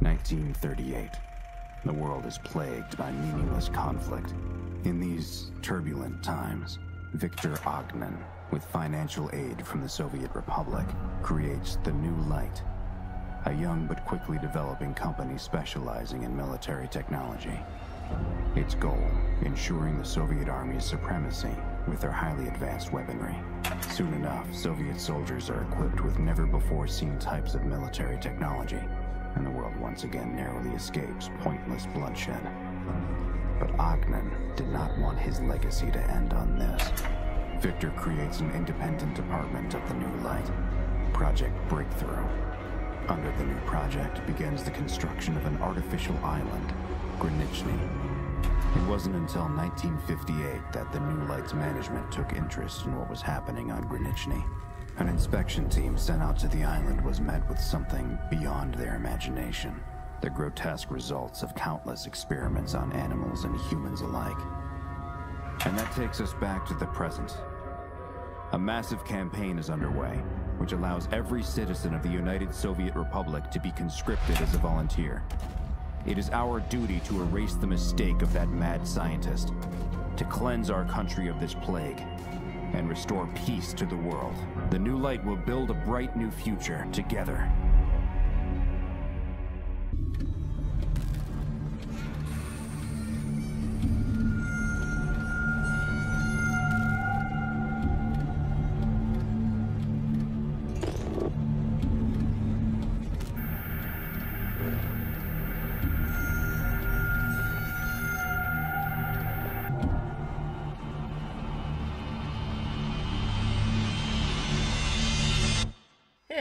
1938. The world is plagued by meaningless conflict. In these turbulent times, Victor Ognen, with financial aid from the Soviet Republic, creates the New Light, a young but quickly developing company specializing in military technology. Its goal, ensuring the Soviet Army's supremacy with their highly advanced weaponry. Soon enough, Soviet soldiers are equipped with never-before-seen types of military technology, and the world once again narrowly escapes pointless bloodshed. But Ognen did not want his legacy to end on this. Victor creates an independent department of the New Light, Project Breakthrough. Under the new project begins the construction of an artificial island, Granichny. It wasn't until 1958 that the New Light's management took interest in what was happening on Granichny. An inspection team sent out to the island was met with something beyond their imagination. The grotesque results of countless experiments on animals and humans alike. And that takes us back to the present. A massive campaign is underway, which allows every citizen of the United Soviet Republic to be conscripted as a volunteer. It is our duty to erase the mistake of that mad scientist, to cleanse our country of this plague, and restore peace to the world. The New Light will build a bright new future together.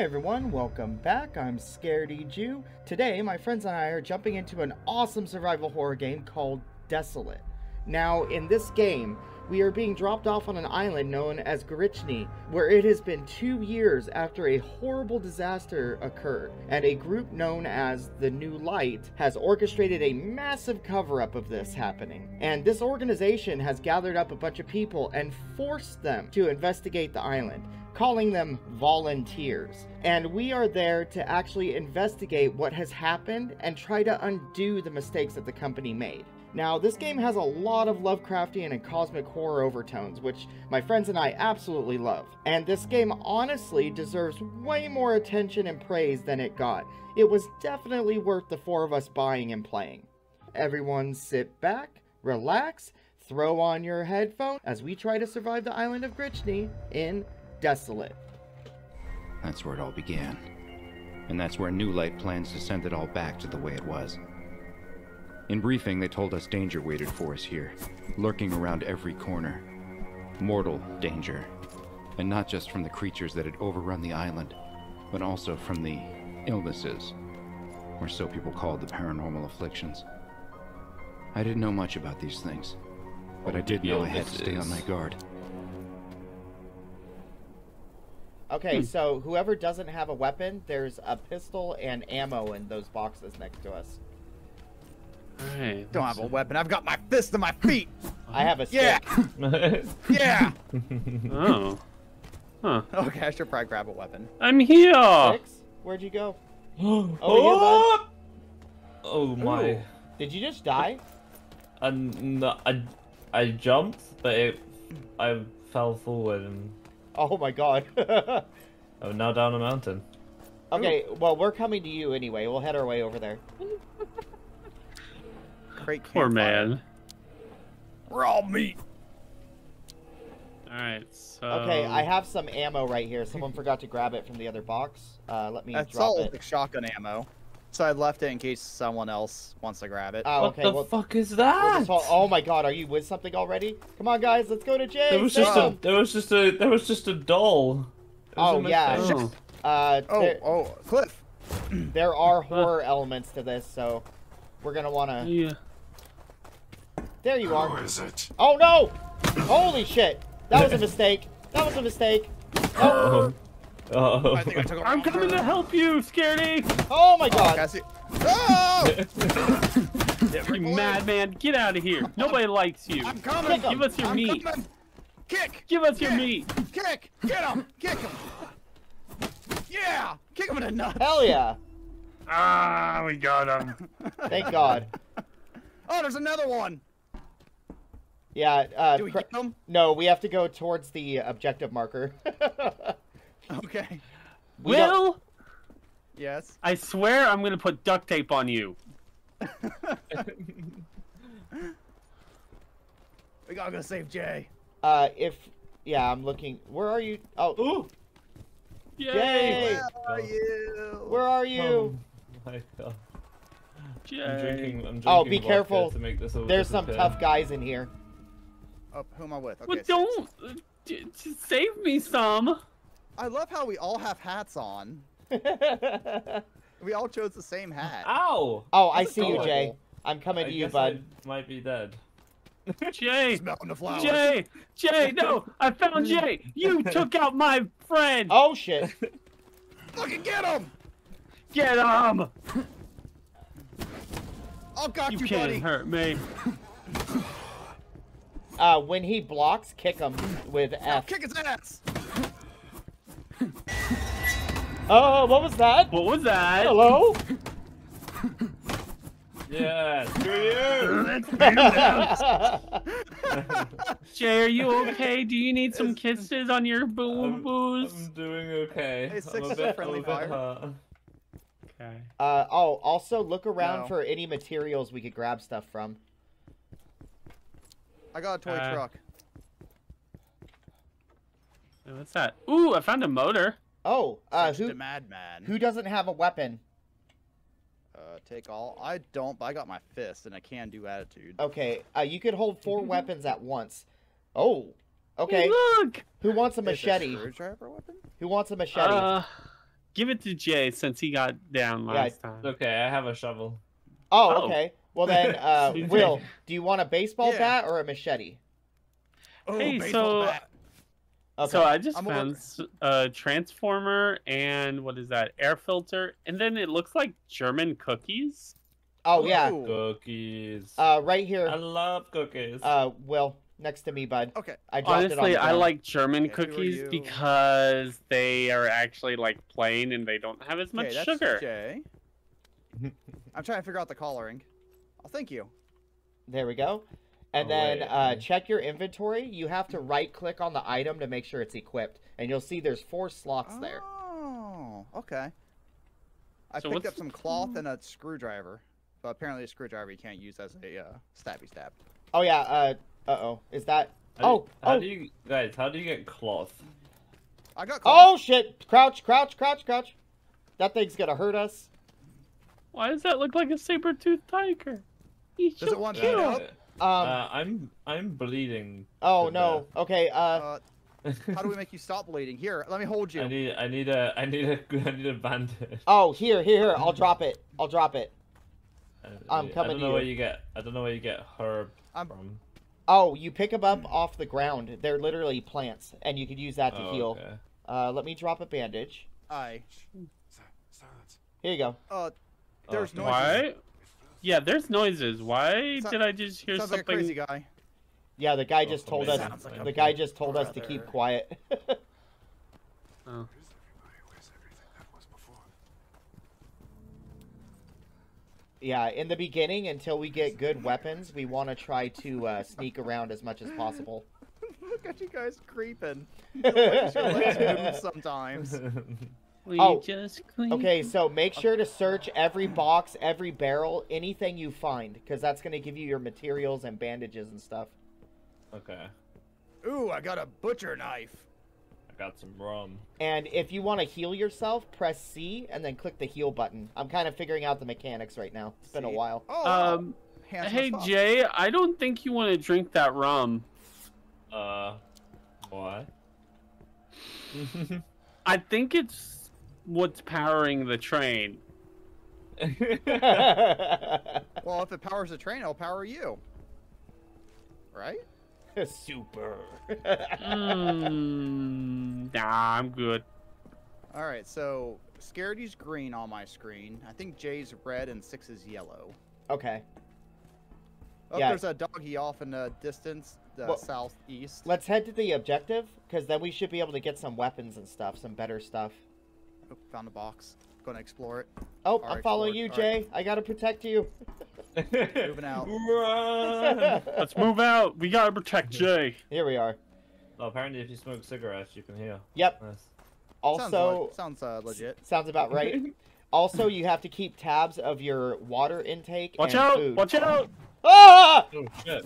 Everyone, welcome back. I'm Scaredy Jew. Today, my friends and I are jumping into an awesome survival horror game called Desolate. Now, in this game, we are being dropped off on an island known as Gorichny, where it has been two years after a horrible disaster occurred, and a group known as the New Light has orchestrated a massive cover up of this happening. And this organization has gathered up a bunch of people and forced them to investigate the island calling them volunteers. And we are there to actually investigate what has happened and try to undo the mistakes that the company made. Now, this game has a lot of Lovecraftian and cosmic horror overtones, which my friends and I absolutely love. And this game honestly deserves way more attention and praise than it got. It was definitely worth the four of us buying and playing. Everyone sit back, relax, throw on your headphones as we try to survive the island of Grichny in Desolate. That's where it all began. And that's where New Light plans to send it all back to the way it was. In briefing, they told us danger waited for us here, lurking around every corner. Mortal danger. And not just from the creatures that had overrun the island, but also from the illnesses, or so people called the paranormal afflictions. I didn't know much about these things, but I did know I had to stay on my guard. Okay, hmm. so whoever doesn't have a weapon, there's a pistol and ammo in those boxes next to us. Alright. Don't have a weapon. I've got my fist and my feet. I have a Yeah. stick. Yeah. Oh. Huh. Okay, I should probably grab a weapon. I'm here! Six? Where'd you go? oh, oh Over here, oh my. Ooh. Did you just die? And no, I, I jumped, but it, I fell forward and Oh my god. I'm now down a mountain. okay, well, we're coming to you anyway. We'll head our way over there. Great Poor man. We're all meat. Alright, so. Okay, I have some ammo right here. Someone forgot to grab it from the other box. Uh, let me That's drop all it. like shotgun ammo. So I left it in case someone else wants to grab it. Oh, okay. what okay. the well, fuck is we'll that? just oh my god, are you with something already? Come on, guys, let's go to Jay. There was save just a, there was just a, there was just a doll. Oh, in my yeah. Oh. Uh, oh, there, oh, Cliff. there are horror elements to this, so we're gonna wanna. Yeah. There you How are. is it? Oh no! Holy shit! That was a mistake. That was a mistake. Oh, Oh. I think I took a I'm coming to help you, Scaredy! oh my Oh, god! Cassie. Oh! You madman, get out of here! Nobody likes you! I'm coming. Kick. Give us your I'm meat! coming. Kick. Give us your meat! Kick. Get him. Kick him. Yeah. Kick him in the nuts. Hell yeah! Ah, we got him. Thank God. Oh, there's another one. Yeah. Uh, Do we cr- get them? no, we have to go towards the objective marker. Okay. We don't- Will, Yes. I swear I'm gonna put duct tape on you. We gotta go save Jay. Uh, if yeah, I'm looking. Where are you? Oh, Ooh. Yay! Yay! Where are you? where are you? Oh my god. Yay. I'm drinking. I'm drinking. Oh, be careful. To make this all There's some disappear. tough guys in here. Oh, who am I with? Okay. Well, six. don't uh, j- j- save me some. I love how we all have hats on. We all chose the same hat. Ow! oh, I That's see you, adorable. Jay. I'm coming I to you, bud. I might be dead. Jay, Smelling the flowers. Jay, Jay, no! I found Jay. You took out my friend. Oh shit! Fucking get him! Get him! I'll got You you, can't buddy. hurt me. Uh, when he blocks, kick him with I'll F. kick his ass. Oh, what was that? What was that? Hello? Yeah, screw you! Let's beat him. Jay, are you okay? Do you need some kisses on your boo I'm, boos? I'm doing okay. Hey, six I'm a is a bit, friendly I'm a bit fire. Okay. Uh, oh, also look around No. for any materials we could grab stuff from. I got a toy Uh, truck. Hey, What's that? Ooh, I found a motor. Oh, uh, Such who a madman. who doesn't have a weapon? Uh, take all. I don't, but I got my fist and I can do attitude. Okay, uh, you could hold four weapons at once. Oh, okay. Hey, look. Who wants a Is machete? screwdriver weapon? Who wants a machete? Uh, give it to Jay since he got down Yeah, last time. Okay, I have a shovel. oh, oh. okay. Well then, uh, Will, do you want a baseball Yeah. bat or a machete? Oh, Hey, baseball so- bat. Okay. So I just I'm a found s- a transformer and what is that? Air filter, and then it looks like German cookies. oh yeah. Cookies. Uh, right here. I love cookies. Uh, Will, next to me, bud. Okay. I dropped it on Honestly, I like German Okay, cookies because they are actually like plain and they don't have as much okay, that's sugar. Jay. I'm trying to figure out the coloring. Oh, thank you. There we go. And Oh, then wait, uh, wait. check your inventory. You have to right click on the item to make sure it's equipped, and you'll see there's four slots there. Oh, okay. I So picked up some cloth and a screwdriver, but apparently a screwdriver you can't use as a uh, stabby stab. Oh yeah. Uh. Uh oh. Is that? How do- oh. How oh. do you guys? How do you get cloth? I got cloth. Oh shit! Crouch! Crouch! Crouch! Crouch! That thing's gonna hurt us. Why does that look like a saber-toothed tiger? He's Does so it want cute. heat up? Um. uh, I'm I'm bleeding. oh to no. Okay. Uh. Uh, how do we make you stop bleeding? Here, let me hold you. I need I need a I need a I need a bandage. Oh, here, here, here. I'll drop it. I'll drop it. I'm coming. I don't to know where you. you get. I don't know where you get herb I'm- from. Oh, you pick them up off the ground. They're literally plants, and you could use that to Oh, heal. okay. Uh, let me drop a bandage. I. Here you go. Uh, there's Oh, noises. Why? Yeah, there's noises. Why So- did I just hear Sounds like a something? crazy guy. Yeah, the guy Oh, just told us. like The guy just told us to keep quiet. Oh. yeah, in the beginning, until we get good weapons, we want to try to uh, sneak around as much as possible. Look at you guys creeping. Your legs move sometimes. We Oh, just clean. Okay, so make sure to search every box, every barrel, anything you find, because that's going to give you your materials and bandages and stuff. okay. Ooh, I got a butcher knife. I got some rum. And if you want to heal yourself, press C and then click the heal button. I'm kind of figuring out the mechanics right now. It's been a while. Oh, Um, hands hey off. Jay, I don't think you want to drink that rum. Uh, why? I think it's what's powering the train. Well, if it powers the train, it'll power you. Right? Super. Mm, nah, I'm good. All right, so Scaredy's green on my screen. I think Jay's red and six is yellow. okay, Oh, Yeah. there's a doggy off in the distance, the Well- southeast. let's head to the objective, because then we should be able to get some weapons and stuff, some better stuff. Oh, found a box. gonna explore it. Oh, Alright, I'm following you, explore. Alright. Jay. I gotta protect you. Moving out. Run! Let's move out. We gotta protect Jay. Here we are. oh, apparently, if you smoke cigarettes, you can hear. Yep. Nice. Also, le- sounds uh, legit. sounds about right. Also, you have to keep tabs of your water intake Watch and out! food. Watch out! Ah! Oh shit!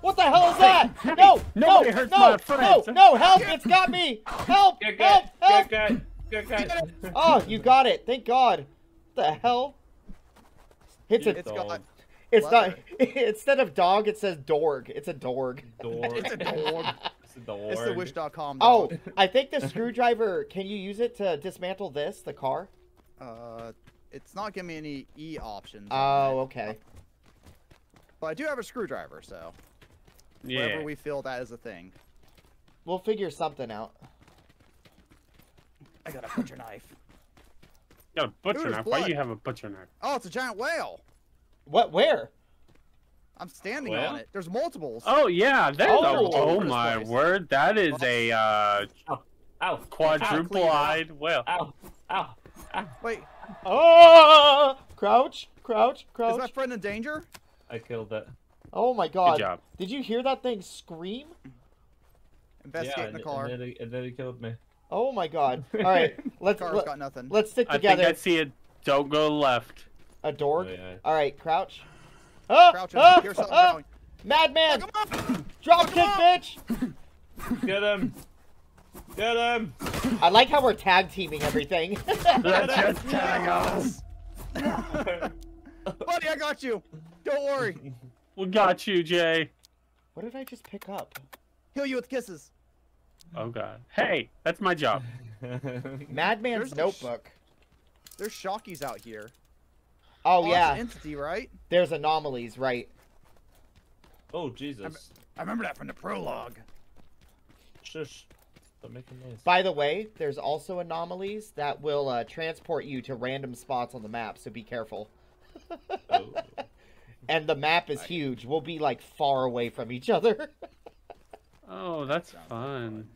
What the hell is that? No! No! nobody hurts no! my No! friends. No! Help! It's got me! Help! Good Help! guy! Help! Good! Good! Oh, you got it! Thank God! What the hell? It's a. It's got It's not. Instead of dog, it says dorg. It's a dorg. Door. It's a dog. It's a door. It's the wish.com Oh. I think the screwdriver. Can you use it to dismantle this, the car? Uh, it's not giving me any E options. Oh, on okay. But I do have a screwdriver, so Yeah. wherever we feel that is a thing. We'll figure something out. I got a butcher knife. got a butcher Ooh, there's knife. Why do you have a butcher knife? Oh, it's a giant whale. What? Where? I'm standing Whale? on it. There's multiples. Oh yeah, that's Oh. oh, All my place. word, that is a uh, Ow! quadruple-eyed whale. Ow! Ow! Ow! Wait, Oh! Crouch! Crouch! crouch. is my friend in danger? I killed it. Oh my God! Good job. Did you hear that thing scream? Investigate yeah, in the it- car. It nearly, it nearly killed me. Oh my God! All right, let's Car's let, got nothing. let's stick together. I think together. I see it. Don't go left. A dorg. Oh, yeah. All right, crouch. Ah, Crouch him. Here's something ah, growing. Madman! Fuck him up! Drop Fuck kick, bitch! Get him! Get him! I like how we're tag teaming everything. Let's just tag us. Buddy, I got you. Don't worry. We got you, Jay. what did I just pick up? Heal you with kisses. Oh god. Hey, that's my job. Madman's There's a sh- notebook. There's Shockies out here. Oh, that's yeah, an entity, right? there's anomalies, right? oh Jesus! I remember that from the prologue. Shush! Stop making noise. By the way, there's also anomalies that will uh, transport you to random spots on the map, so be careful. Oh. And the map is huge. We'll be like far away from each other. Oh, that's Sounds fun.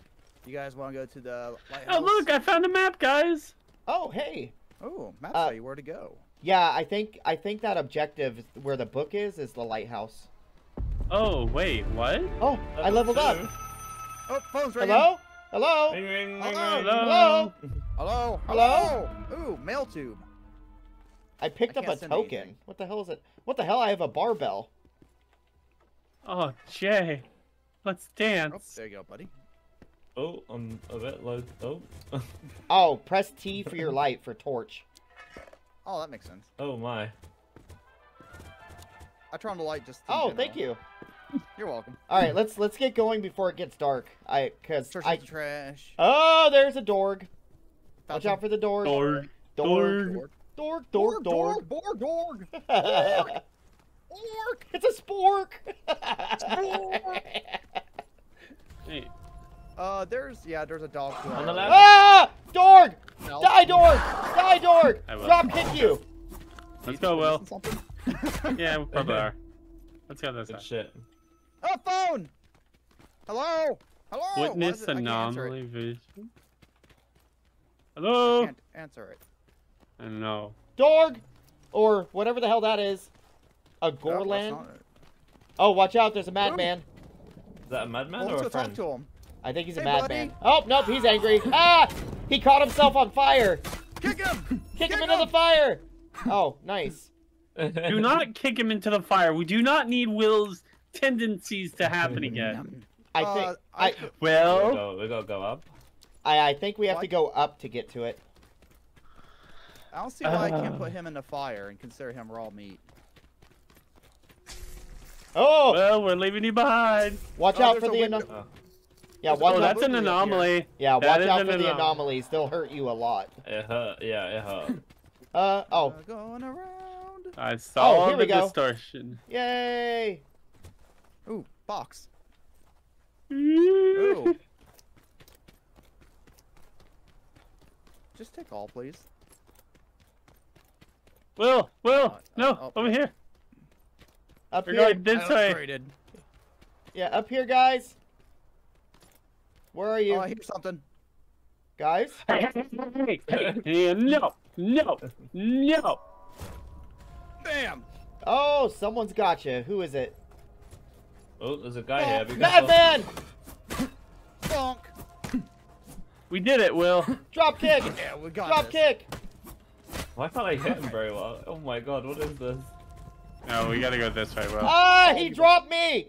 You guys want to go to the lighthouse? Oh look, I found a map, guys. oh, hey. Oh, maps Uh, tell you where to go. Yeah, I think I think that objective where the book is is the lighthouse. Oh wait, what? Oh, I leveled up. Oh, phone's ringing. Hello? Hello? Ring, ring, ring, Hello? ring. Hello? Hello? Hello? Ooh, mail tube. I picked I up a token. anything. What the hell is it? What the hell? I have a barbell. Oh, Jay, let's Oh, dance. there you go, buddy. Oh, I'm a bit low. Oh. Oh, press T for your light for torch. Oh, that makes sense. oh my. I turned the light just. in Oh, general. thank you. You're welcome. All right, let's let's get going before it gets dark. I cuz Search I the trash. Oh, there's a dorg. Watch out for the dorg. Dorg. Dorg. Dorg. Dorg, dorg, dorg. Borg, dorg. it's Orc. a spork. Hey, Uh, there's yeah, there's a dog. On the left. ah! Dorg! No. Die, dorg! Die, dorg! I will. Drop kick you! let's go, Will. Yeah, we probably are. Let's go this Good side. shit. Oh, phone. Hello. Hello. Witness is it- I can't answer it. anomaly vision. I Hello. can't answer it. I don't know. Dorg! Or whatever the hell that is. A Gorland? not. Oh, watch out, there's a madman. Is that a madman Well, or let's a go talk to him. I think he's a Hey, madman. Oh, nope, he's angry. Ah! He caught himself on fire! Kick him. Kick him into the fire! Oh, nice. Do not kick him into the fire. We do not need Will's tendencies to happen again. I Uh, think I I, could- we, Will. gotta go, we gotta go up. I I think we have to go up to get to it. I don't see why I can't Uh. put him in the fire and consider him raw meat. Oh! Well, we're leaving you behind. Watch Oh, out for the window. Ano- Oh, Yeah, watch Oh, out. that's an Probably here. anomaly. Yeah, That watch out an for the anom- anomalies. They'll hurt you a lot. it hurt. Yeah, it hurt. Uh oh. Going around. I saw Oh, here the we go. distortion. Yay! Ooh, box. Ooh. Ooh. Just take all, please. Will, Will, Uh, no, uh, oh, over here. Up We're here. going this I way. upgraded. Yeah, up here, guys. Where are you, Oh, I hear something. guys? Hey, hey, hey, hey, hey, no. No! No! Bam! Oh, someone's got you. Who is it? Oh, there's a guy here. Be careful. Madman! Bonk! We did it, Will. Drop kick! Yeah, we got Drop this. kick! Why can't I hit him very well? Oh my god, what is this? No, we gotta go this way, Will. Ah, he dropped me!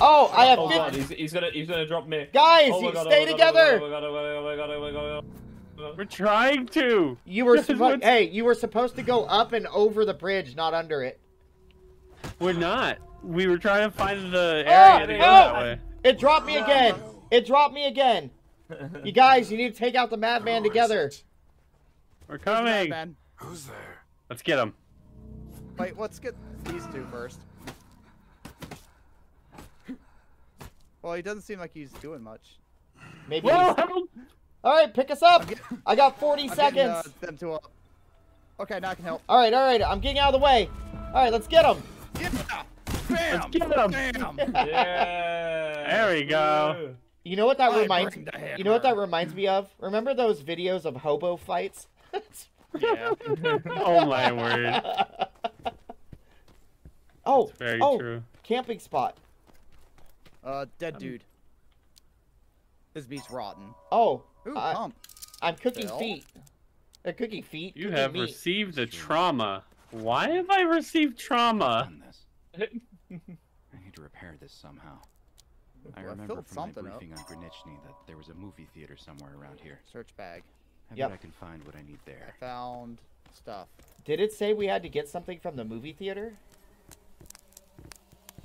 Oh, I have Oh 50 god, he's, he's gonna he's gonna drop me. Guys, oh god, oh, stay oh together! God, oh my god, oh my god, oh my god, oh my god. We're trying to. You were supposed Hey, you were supposed to go up and over the bridge, not under it. We're not. We were trying to find the Oh, area to go oh! that way. It dropped me again. It dropped me again. You guys, you need to take out the madman together. We're coming. madman? Who's there? Let's get him. Wait, let's get these two first. Well, he doesn't seem like he's doing much. Maybe. Whoa! All right, pick us up. I'm I got 40 I'm getting, uh, seconds. them two up. Okay, now I can help. All right, all right. I'm getting out of the way. All right, let's get him. Yeah! Bam! get 'em. Bam! Yeah. There we go. You know what that I reminds? bring You know what that reminds me of? Remember those videos of hobo fights? Yeah. Oh my word. oh, Very oh, true. camping spot. Uh, dead dude. This beast's rotten. Oh, Ooh, I- pump. I'm cooking Phil? feet. They're cooking feet. You cooking have meat. received a trauma. Why have I received trauma? I need to repair this somehow. I Ooh, I remember filled from my something up. briefing on Granichny that there was a movie theater somewhere around here. Search bag. I Yep. bet I can find what I need there. I found stuff. Did it say we had to get something from the movie theater?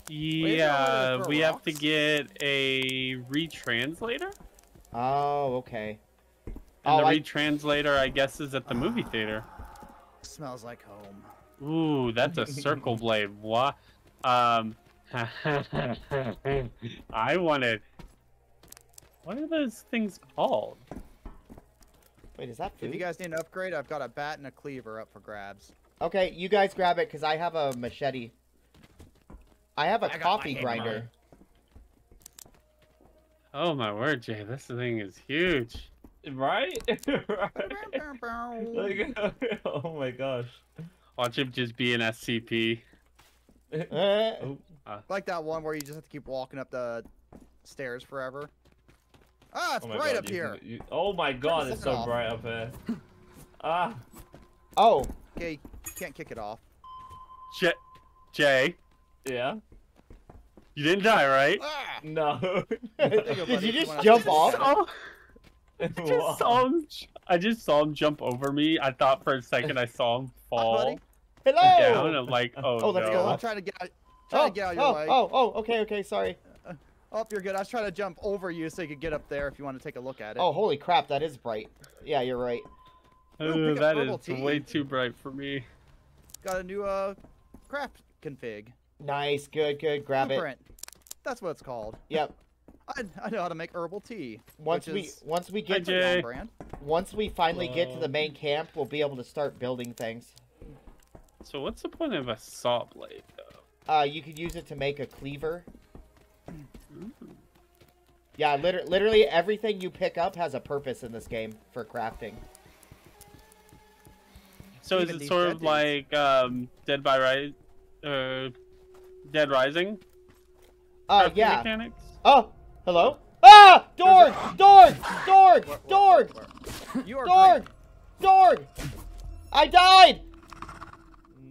Yeah, throw we have to get a retranslator. Oh, okay. And Oh, the I- retranslator, I guess, is at the movie theater. Smells like home. Ooh, that's a circle blade. What? Um, I wanted. What are those things called? Wait, is that food? If you guys need an upgrade, I've got a bat and a cleaver up for grabs. Okay, you guys grab it because I have a machete. I have a I coffee grinder. Oh my word, Jay! This thing is huge. Right? right. Like, oh my gosh. Watch him just be an SCP. Uh, Oh, like that one where you just have to keep walking up the stairs forever. Ah, it's oh my bright god, up you here. can- you- oh my god, it's so off. bright up here. Ah. oh, Okay, you can't kick it off. Jay, Jay, Yeah? you didn't die, right? Ah! No. did you You just jump I off? saw- I just Wow. saw him. I just saw him jump over me. I thought for a second I saw him fall buddy. Hello. down. I'm like, oh, Oh, let's no. go. I'm trying to get out, trying Oh, to get out of your oh, way. oh, oh, okay, okay, sorry. Oh, you're good. I was trying to jump over you so you could get up there if you want to take a look at it. Oh, holy crap, that is bright. Yeah, you're right. Ooh, pick up that herbal is tea. way too bright for me. Got a new uh craft config. Nice, good, good. Grab it. That's what it's called. Yep. I, I know how to make herbal tea. Once we once we get to on brand. once we finally get to the main camp, we'll be able to start building things. So what's the point of a saw blade, though? Uh, you could use it to make a cleaver. Yeah, liter- literally everything you pick up has a purpose in this game for crafting. So is it sort of dudes. like um, Dead by Right, uh, Dead Rising? Uh, crafting yeah. Mechanics? Oh, hello? Ah! Dorg! Dorg! Dorg! Where- where- Dorg! where- where? You are Dorg! Dorg! I died!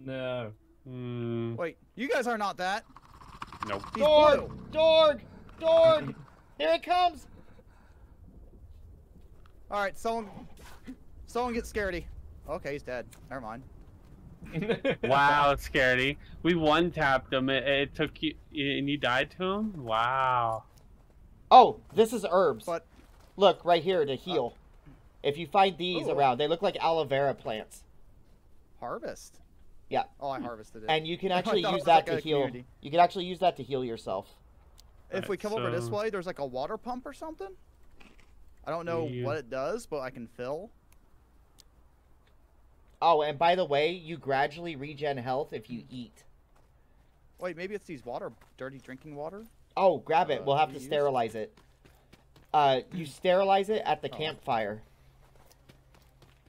No. Green. Wait, you guys are not that. Nope. He's Dorg! blue. Dorg! Dorg! Here it comes! All right, someone, someone get scaredy. Okay, he's dead. Never mind. Wow, it's scary. We one tapped him. It, it took you, and you died to him. Wow. Oh, this is herbs. But Look, right here to heal. if you find these Ooh. around, they look like aloe vera plants. harvest. Yeah. Oh, I harvested it. And you can actually use that like to heal. community. You can actually use that to heal yourself. if we Alright, come over this way, there's like a water pump or something. I don't know You- what it does, but I can fill. Oh, and by the way, you gradually regen health if you eat. Wait, maybe it's these water, dirty drinking water. Oh, grab it. Uh, We'll have to use? sterilize it. Uh, you sterilize it at the Oh. campfire.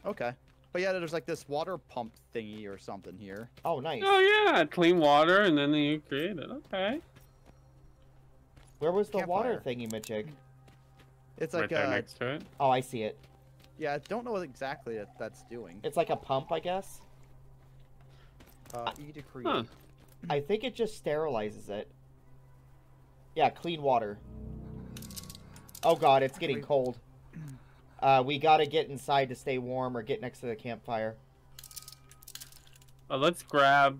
Okay. But yeah, there's like this water pump thingy or something here. Oh, nice. Oh yeah, clean water, and then you create it. Okay. Where was the water thingy, Mitchig? It's right like there uh, next to it. Oh, I see it. Yeah, I don't know what exactly that that's doing. It's like a pump, I guess. Uh, E to create. Huh. I think it just sterilizes it. Yeah, clean water. Oh god, it's getting cold. Uh, we gotta get inside to stay warm or get next to the campfire. Uh, let's grab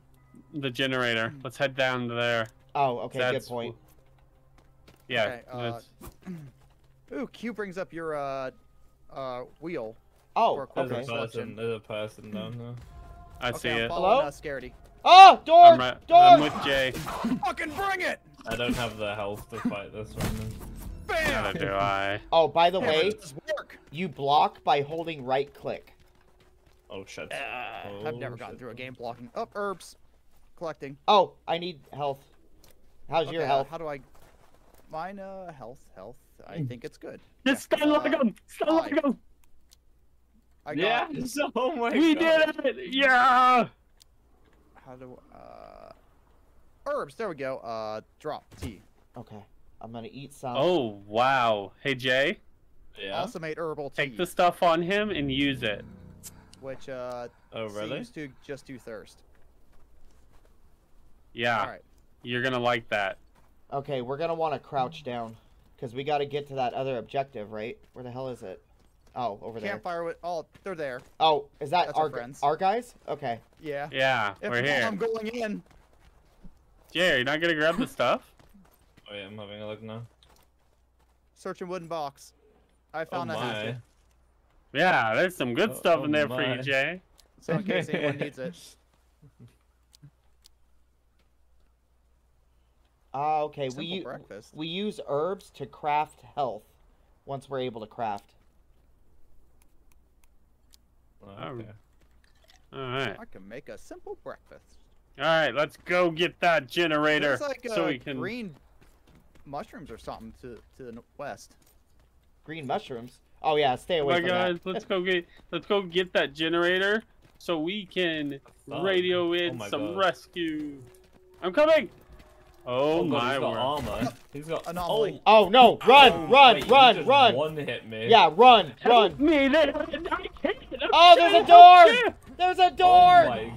the generator. Let's head down there. Oh, okay, good point. Yeah. Okay, uh, Ooh, Q brings up your uh, uh, wheel. Oh, for There's okay. a person. There's a person down there. I okay, see I'm it. Hello? uh, Scaredy. Oh, door! I'm, right, door! I'm with Jay. Fucking bring it! I don't have the health to fight this one. Neither Bam! do I. Oh, by the Damn, way, work. you block by holding right click. Oh shit. Uh, Oh, I've never gotten through a game blocking. Up herbs, collecting. Oh, I need health. How's your health? How do I? Mine, uh, health, health. I Hmm. think it's good. Just Yeah, stun uh, like him! Stun like five. him! I Yeah. got. Oh my We god. did it! Yeah! How do? Uh, herbs. There we go. Uh, drop T. Okay, I'm gonna eat some. Oh, wow. Hey, Jay, Yeah. Also made herbal tea, take the stuff on him and use it. which uh Oh really? seems to just do thirst. Yeah, All right. you're gonna like that. Okay, we're gonna want to crouch down, cause we gotta get to that other objective, right? Where the hell is it? Oh, over there. Campfire with. Oh, they're there. Oh, is that That's our our friends. our guys? Okay. Yeah. Yeah, If we're here. I'm going in. Jay, you're not gonna grab the stuff? Oh yeah, I'm having a look now. Searching wooden box. I Oh found a hatchet. my. Yeah, there's some good Oh, stuff oh in there for you, Jay. So in case anyone needs it. Ah, okay. Simple we u- breakfast. we use herbs to craft health. Once we're able to craft. Oh, okay. All right, I can make a simple breakfast. all right. Let's go get that generator There's like uh, so we can. green mushrooms or something to to the west. Green mushrooms. Oh yeah, stay Oh away my from God, that. let's go get let's go get that generator so we can radio Oh in my some God. rescue. I'm coming. Oh, oh God, my he's got word! armor. He's got Anomaly. Oh. oh no! Run! Oh, run! wait, run! just Run! One hit me. Yeah, run! Help Run! me! They, I can't. I'm Oh, there's a door! There's a door! Oh my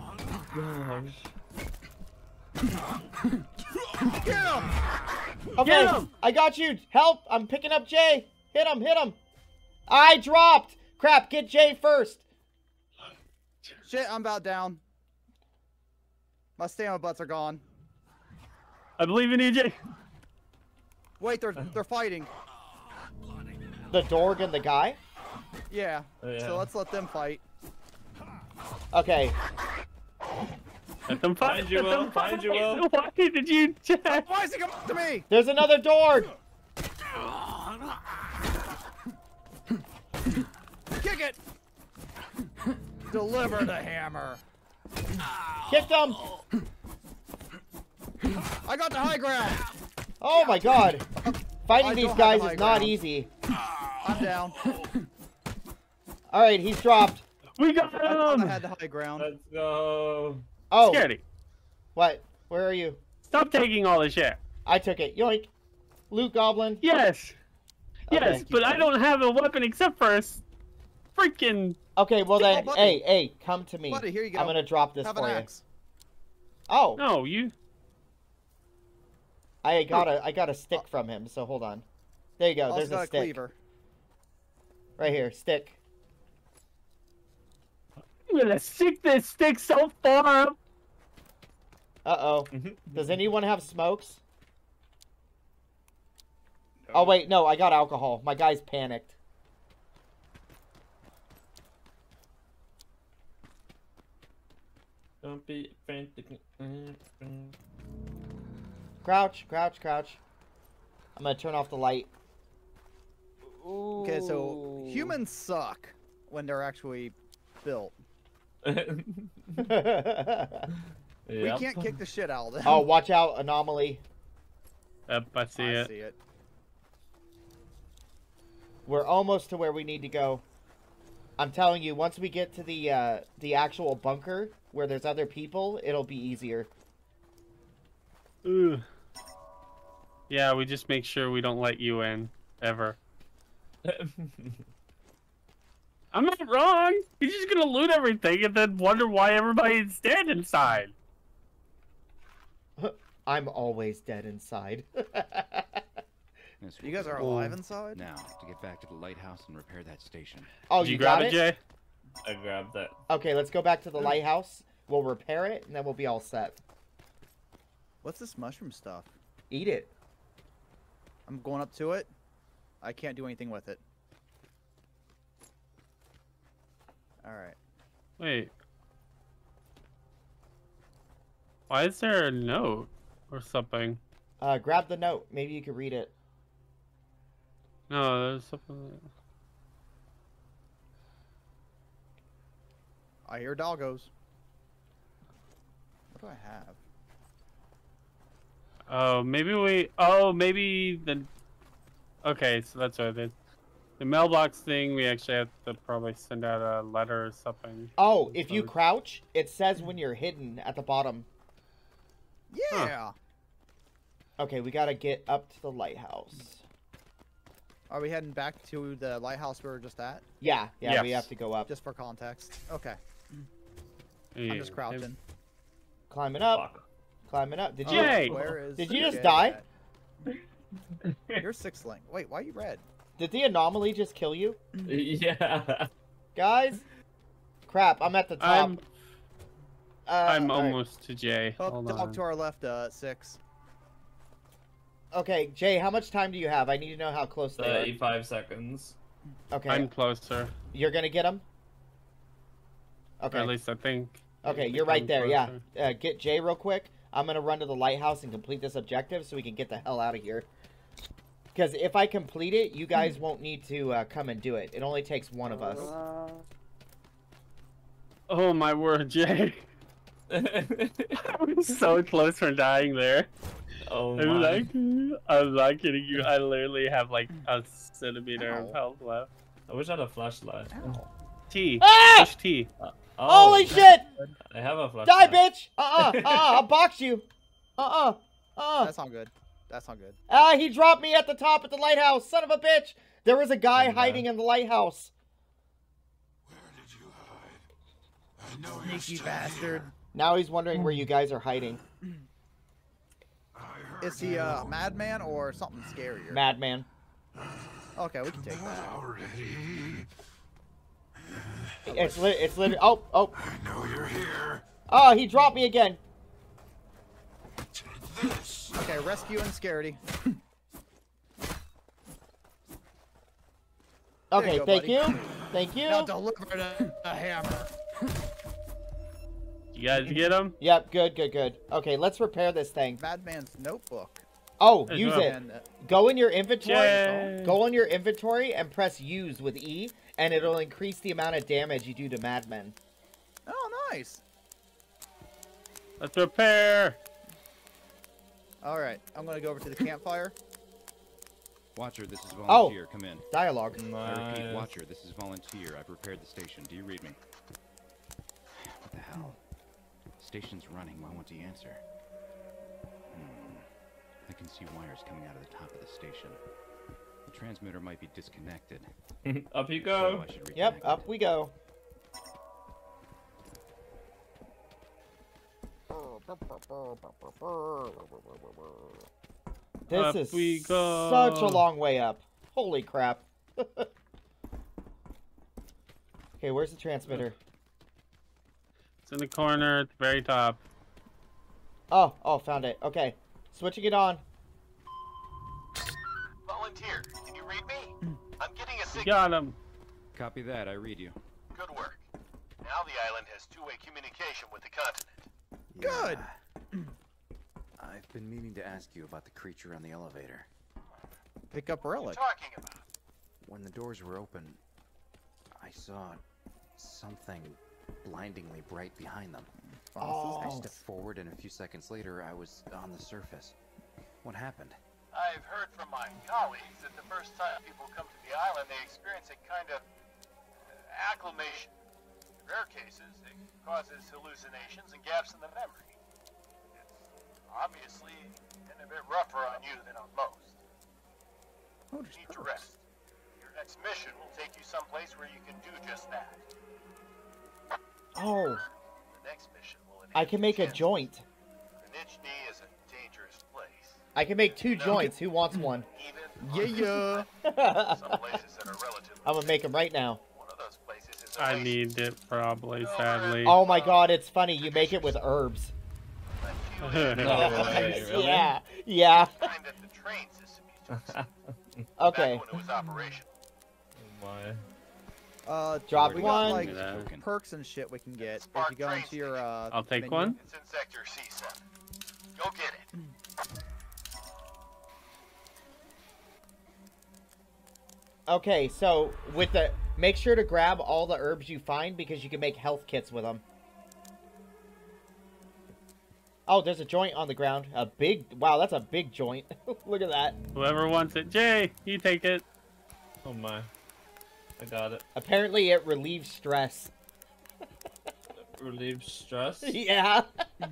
gosh. Get him! okay, Get him! I got you. Help! I'm picking up Jay. Hit him! Hit him! I dropped. Crap! Get Jay first. Shit, I'm about down. My stamina butts are gone. I believe in EJ. Wait, they're they're fighting. The Dorg and the guy. Yeah. Oh, yeah. So let's let them fight. Okay. Let them fight. Find you, let them Will. Find you. Will. Why did you? Jack? Why is he coming to me? There's another Dorg. Kick it! Deliver the hammer. Kicked him. I got the high ground. Oh my God. Fighting I these guys the high is not easy. Ah, I'm down. All right, he's dropped. We got him. I thought I had the high ground. Let's go. Oh, Scaredy, what? Where are you? stop taking all the shit. I took it. Yoink. Loot Goblin. Yes. Yes, Okay. but I don't have a weapon except for a s- freaking. Okay, well then, buddy. hey, hey, come to me. Buddy, here you go. I'm gonna drop this Have for an you. axe. Oh, No, you. I got a, I got a stick from him. So hold on. There you go. Also There's got a a stick cleaver. right here. Stick. I'm gonna stick this stick so far. Uh oh. Does anyone have smokes? Oh wait, no, I got alcohol. My guy's panicked. Don't be frantic. Crouch, crouch, crouch. I'm gonna turn off the light. Okay, so humans suck when they're actually built. We can't kick the shit out of them. oh, watch out, anomaly. Yep, I see I it. see it. We're almost to where we need to go. I'm telling you, once we get to the uh, the actual bunker where there's other people, it'll be easier. Ugh. Yeah, we just make sure we don't let you in ever. I'm not wrong. He's just gonna loot everything and then wonder why everybody's dead inside. I'm always dead inside. You guys are it. alive inside? Now, to get back to the lighthouse and repair that station. oh, Did you, you, grab got it, Jay? I grabbed it. Okay, let's go back to the lighthouse. We'll repair it, and then we'll be all set. What's this mushroom stuff? Eat it. I'm going up to it. I can't do anything with it. Alright. Wait. Why is there a note or something? Uh, grab the note. Maybe you can read it. No, there's something. I hear doggos. What do I have? Oh, maybe we. Oh, maybe the. Okay, so that's what it is. The mailbox thing, we actually have to probably send out a letter or something. Oh, if you crouch, it says when you're hidden at the bottom. Yeah! Okay, we gotta get up to the lighthouse. Are we heading back to the lighthouse we were just at? Yeah, yeah, we have to go up. Just for context. Okay. I'm just crouching. Climbing up, Fuck. Climbing up. Did you? Jay! Where is Did you just die? You're Sixlink. Wait, why are you red? Did the anomaly just kill you, Yeah. guys? Crap, I'm at the top. I'm Uh, I'm all right. almost to Jay. Oh, Hold dog on. to our left, uh, six. Okay, Jay, how much time do you have? I need to know how close they Thirty-five seconds. are. Okay, I'm closer. you're gonna get them. Or Okay. at least I think. I Okay, think you're right I'm there. Yeah, uh, get Jay real quick. I'm gonna run to the lighthouse and complete this objective so we can get the hell out of here. Because if I complete it, you guys won't need to uh, come and do it. It only takes one of us. Oh my word, Jay! I was so close from dying there. oh I'm my. like, I'm not kidding you. I literally have like a centimeter of health left. I wish I had a flashlight. Ow. T. Ah! Push T. Oh, Holy shit! I have a flashlight. Die, bitch! Uh-uh, uh-uh, I'll box you. Uh-uh, uh-uh. That's not good. That's not good. Ah, he dropped me at the top at the lighthouse. Son of a bitch! There was a guy Yeah. hiding in the lighthouse. Where did you hide? I know Sneaky bastard. Now he's wondering where you guys are hiding. Is he a madman or something scarier? Madman. Okay, we can take that. It's lit. It's lit. Oh, oh. I know you're here. Oh, he dropped me again. Okay, rescue and scaredy. There you Okay, go, thank buddy. you. Thank you. Now deliver the, the hammer. You guys get him? Yep, good, good, good. Okay, let's repair this thing. Madman's notebook. Oh, Hey, use no. it. And Go in your inventory. Yay. Go in your inventory and press use with E, and it'll increase the amount of damage you do to madmen. oh, nice. Let's repair. All right, I'm gonna go over to the campfire. Watcher, this is Oh. volunteer. Come in. Dialogue. I repeat, Watcher, this is volunteer. I've repaired the station. Do you read me? What the hell? Station's running. Why won't he answer? Hmm. I can see wires coming out of the top of the station. The transmitter might be disconnected. Up you go. I should Yep, reconnect up it. we go. This Up is we go. such a long way up. Holy crap. okay, where's the transmitter? It's in the corner at the very top. Oh, oh, found it. Okay, switching it on. Got him. Copy that. I read you. Good work. Now the island has two-way communication with the continent. Good. I've been meaning to ask you about the creature on the elevator. Pick up relic. What are you talking about. When the doors were open, I saw something blindingly bright behind them. Oh. I Oh. stepped forward, and a few seconds later, I was on the surface. What happened? I've heard from my colleagues that the first time people come to the island, they experience a kind of acclimation. In rare cases, it causes hallucinations and gaps in the memory. It's obviously been a bit rougher on you than on most. Oh, You need to rest. Your next mission will take you someplace where you can do just that. Oh, The next mission will I can make a joint. Granichny is a dangerous place. I can make two joints. Who wants one? Yeah, Yeah, I'm on some places that are relatively gonna make them right now. One of those places is I need it probably, sadly. Oh my god, it's funny. You make it with herbs. But you No way, really? Yeah, yeah. time that the train system used to exist, Okay. back when it was operational. Oh my. Uh, Drop we one. got like that. perks and shit we can get if you go into your. Uh, I'll take menu. one. It's in sector C7. Go get it. Okay, so with the make sure to grab all the herbs you find because you can make health kits with them. Oh, there's a joint on the ground. A big wow, that's a big joint. Look at that. Whoever wants it, Jay, you take it. Oh my. I got it. Apparently, it relieves stress. relieves stress. yeah. All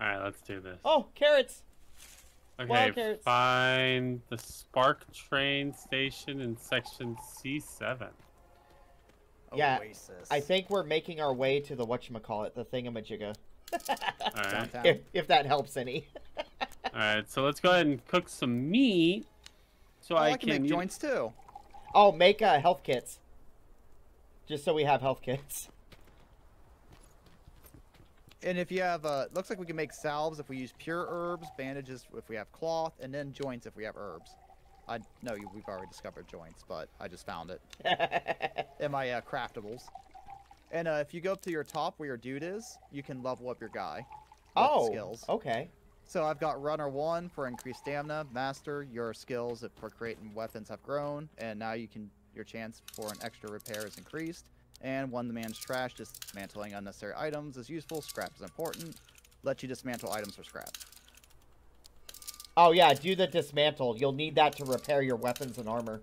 right, let's do this. Oh, carrots. Okay, wild find the Spark train station in section C7. Yeah, Oasis. I think we're making our way to the whatchamacallit, the thingamajigga. All right, downtown. If, if that helps any. all right. So let's go ahead and cook some meat, so Oh, I, I can make eat- joints too. Oh, make uh, health kits. Just so we have health kits. And if you have, uh, looks like we can make salves if we use pure herbs, bandages if we have cloth, and then joints if we have herbs. I know you, we've already discovered joints, but I just found it in my uh, craftables. And uh, if you go up to your top where your dude is, you can level up your guy. oh, skills. okay. So I've got runner one for increased stamina, master your skills for creating weapons have grown, and now you can your chance for an extra repair is increased. And one the man's trash, dismantling unnecessary items is useful. Scrap is important. Let you dismantle items for scrap. Oh yeah, do the dismantle. You'll need that to repair your weapons and armor.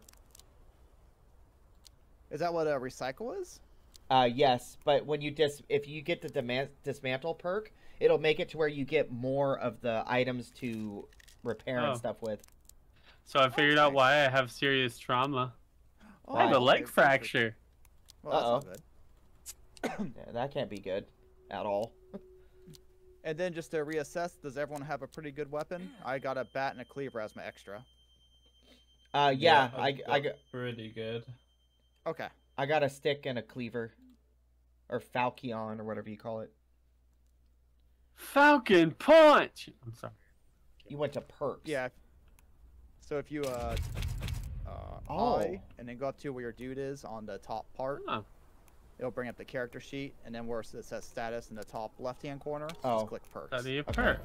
Is that what a recycle is? Uh, yes, but when you dis, if you get the demand, dismantle perk, it'll make it to where you get more of the items to repair Oh. and stuff with. So I figured out why I have serious trauma. Oh, I have a okay, leg perfect. fracture. Well, that's not Uh-oh. good. Yeah, that can't be good at all. And then just to reassess, does everyone have a pretty good weapon? I got a bat and a cleaver as my extra. Uh, yeah, I, I've I, got, Pretty good. Okay. I got a stick and a cleaver, or falchion or whatever you call it. Falcon punch. I'm sorry. You went to perks. Yeah. So if you uh Oh. I, and then go up to where your dude is on the top part, Oh, it'll bring up the character sheet, and then where it says status in the top left-hand corner, Oh. just click perks. study a Okay. perk.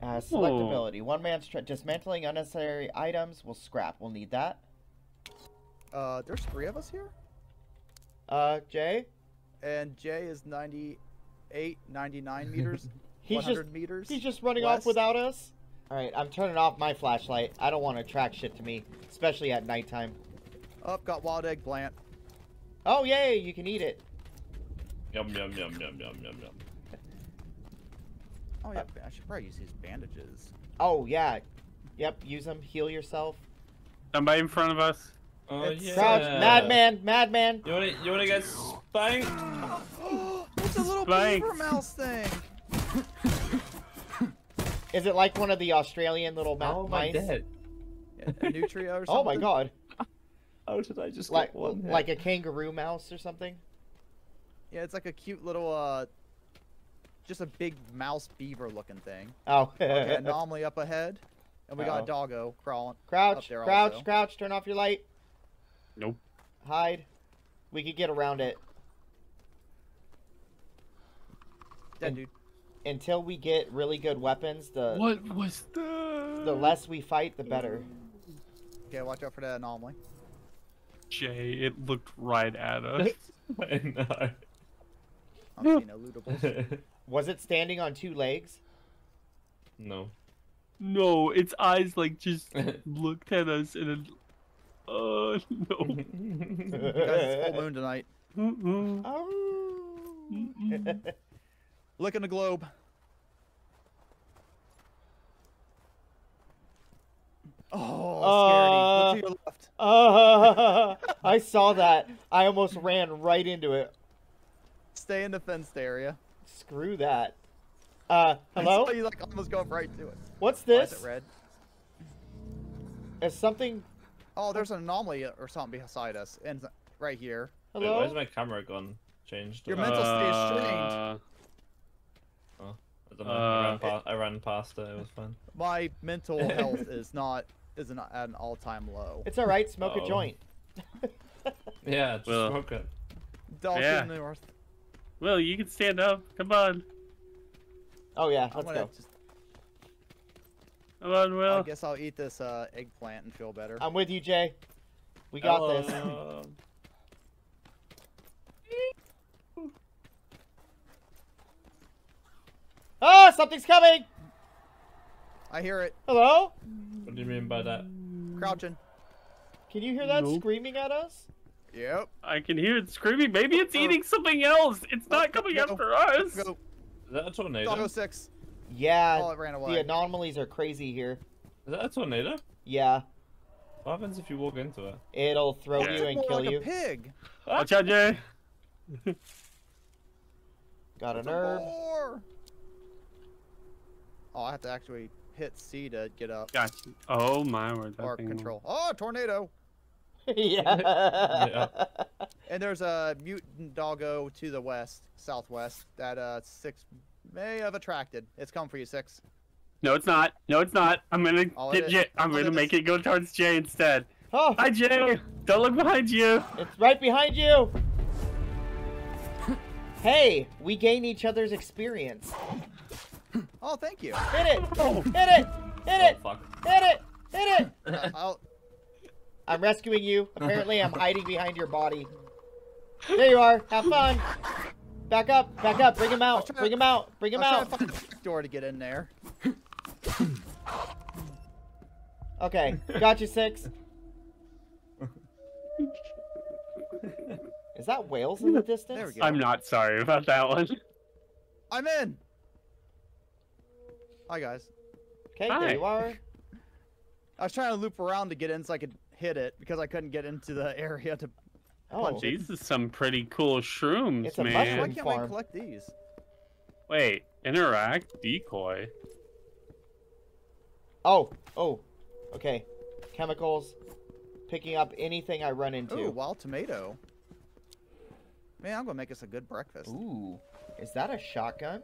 Uh, select ability. One man's dismantling unnecessary items We'll scrap. We'll need that. Uh, there's three of us here, Uh, Jay, and Jay is 98, 99 meters, he's 100 just meters. he's just running off without us. All right, I'm turning off my flashlight. I don't want to attract shit to me, especially at nighttime. Up, got wild egg plant. Oh yay, you can eat it. Yum yum yum yum yum yum yum. Oh yeah, I should probably use these bandages. Oh yeah, yep. Use them. Heal yourself. Somebody in front of us. Oh It's- yeah. Crouch, madman, madman. You wanna you wanna get spanked? it's a little Spikes. beaver mouse thing. Is it like one of the Australian little ma- How am I mice? dead? Yeah, a nutria or something. Oh my god, How did I just like get one hit? like a kangaroo mouse or something. Yeah, it's like a cute little uh, just a big mouse beaver looking thing. Oh, Okay, anomaly up ahead, and we got Uh-oh. a doggo crawling. crouch, up there crouch, also. crouch. Turn off your light. Nope. Hide. We could get around it Dead And- dude. Until we get really good weapons. The What was that? the less we fight, the better. Okay, watch out for that anomaly. Jay, it looked right at us. I know. I'm seeing elutables. Was it standing on two legs? no. no, its eyes like just looked at us and then. Oh no. Guys, it's full moon tonight. Mm-mm. Oh. Look in the globe. Oh, Uh. Look to your left. Uh, I saw that. I almost ran right into it. Stay in the fenced area. Screw that. Uh, I hello? saw you like almost going right to it. What's Why is this? it red? Is something... Oh, there's an anomaly or something beside us, and right here. Wait, Hello? where's my camera gone? Changed. Your or- mental state is strained. Uh, I don't know. I, ran uh, pa- I ran past it. It was fine. My mental health is not is an, at an all-time low. It's alright, smoke a Uh-oh. joint. Yeah, just Well. smoke it. Dalton Yeah. North. Will, you can stand up. Come on. Oh yeah, let's go. just. Come on, Will. I guess I'll eat this uh, eggplant and feel better. I'm with you, Jay. We got this. Hello. Ah, something's coming! I hear it. Hello? What do you mean by that? Crouching. Can you hear that Nope. screaming at us? Yep. I can hear it screaming. Maybe it's eating something else. It's not coming Go. after us. Go. Is that a tornado? Doggo six. Yeah, Oh, it ran the anomalies are crazy here. Is that a tornado? Yeah, What happens if you walk into it? it'll throw Yeah. you and kill like you. a pig. Watch out, Jay. Got an a herb. boar. Oh, I have to actually hit C to get up Got you. Oh my word. That or thing- control. Oh, tornado! yeah. And there's a mutant doggo to the west, southwest, that uh six may have attracted. It's coming for you, six. No, it's not. No, it's not. I'm gonna Oh, get it is. Jay. I'm gonna make is. it go towards Jay instead. Oh, Hi, Jay. Don't look behind you. it's right behind you. Hey, we gain each other's experience. Oh, thank you. Hit it! Hit it! Hit it! Oh fuck. Hit it! Hit it! Uh, I'll, I'm rescuing you. Apparently, I'm hiding behind your body. There you are. Have fun. Back up. Back up. Bring him out. Bring him out. Bring him out. to find the back door to get in there. Okay. Got you, six. Is that whales in the distance? There we go. I'm not sorry about that one. I'm in. Hi guys. Okay, Hi. there you are. I was trying to loop around to get in so I could hit it because I couldn't get into the area to. Oh, These are some pretty cool shrooms, It's a man. Why mushroom. can't we collect these? Wait, interact decoy. oh, oh. Okay. Chemicals. Picking up anything I run into. Ooh, wild tomato. Man, I'm gonna make us a good breakfast. Ooh. Is that a shotgun?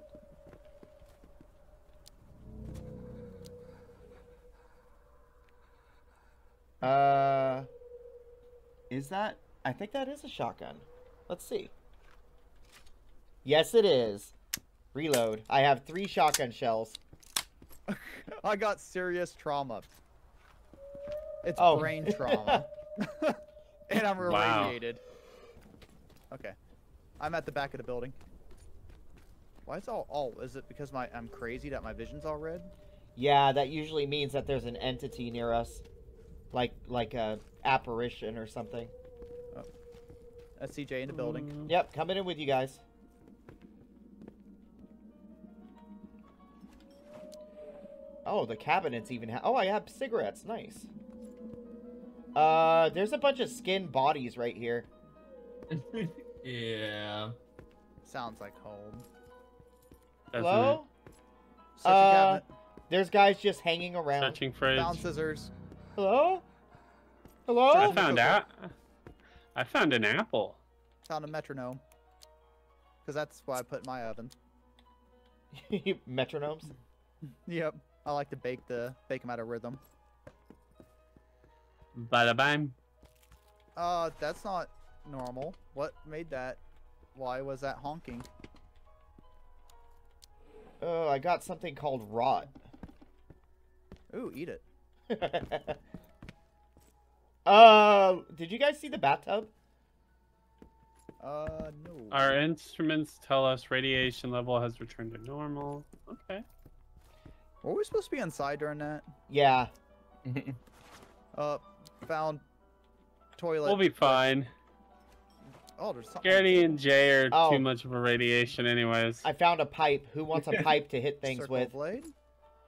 Uh, is that? I think that is a shotgun. Let's see. Yes, it is. Reload. I have three shotgun shells. I got serious trauma. It's Oh. brain trauma. and I'm Wow. irradiated. Okay. I'm at the back of the building. Why is all oh, is it because my I'm crazy that my vision's all red? Yeah, that usually means that there's an entity near us, like like a apparition or something. That's CJ in the building. Yep, coming in with you guys. Oh, the cabinets even have. Oh, I have cigarettes. Nice. Uh, there's a bunch of skin bodies right here. yeah. Sounds like home. Doesn't Hello? Searching Uh. There's guys just hanging around. Searching fridge. Found scissors. Hello? Hello? I found out. I found an apple. Found a metronome. Because that's why I put in my oven. Metronomes. Yep. I like to bake the bake them out of rhythm. Bada bang. Uh, that's not normal. What made that? Why was that honking? Oh, I got something called rot. Ooh, eat it. Uh, did you guys see the bathtub? Uh, no. Our instruments tell us radiation level has returned to normal. Okay. Were we supposed to be inside during that? Yeah. Uh, found toilet. We'll be fine. Oh, there's something. Scaredy and Jay are Oh. too much of a radiation, anyways. I found a pipe. Who wants a pipe to hit things Circle with? blade.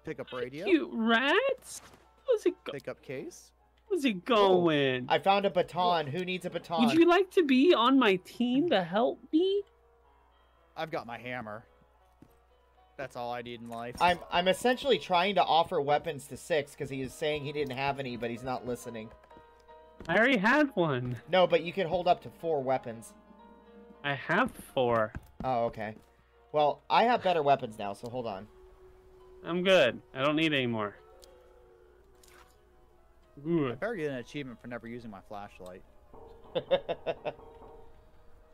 Pick up radio. Cute rats. Where's it, go- Pick up case. where's it oh, going? I found a baton. Who needs a baton? Would you like to be on my team to help me? I've got my hammer. That's all I need in life. I'm I'm essentially trying to offer weapons to Six because he is saying he didn't have any, but he's not listening. I already had one. No, but you can hold up to four weapons. I have four. Oh, okay. Well, I have better weapons now, so hold on. I'm good. I don't need any more. I Ooh. better get an achievement for never using my flashlight.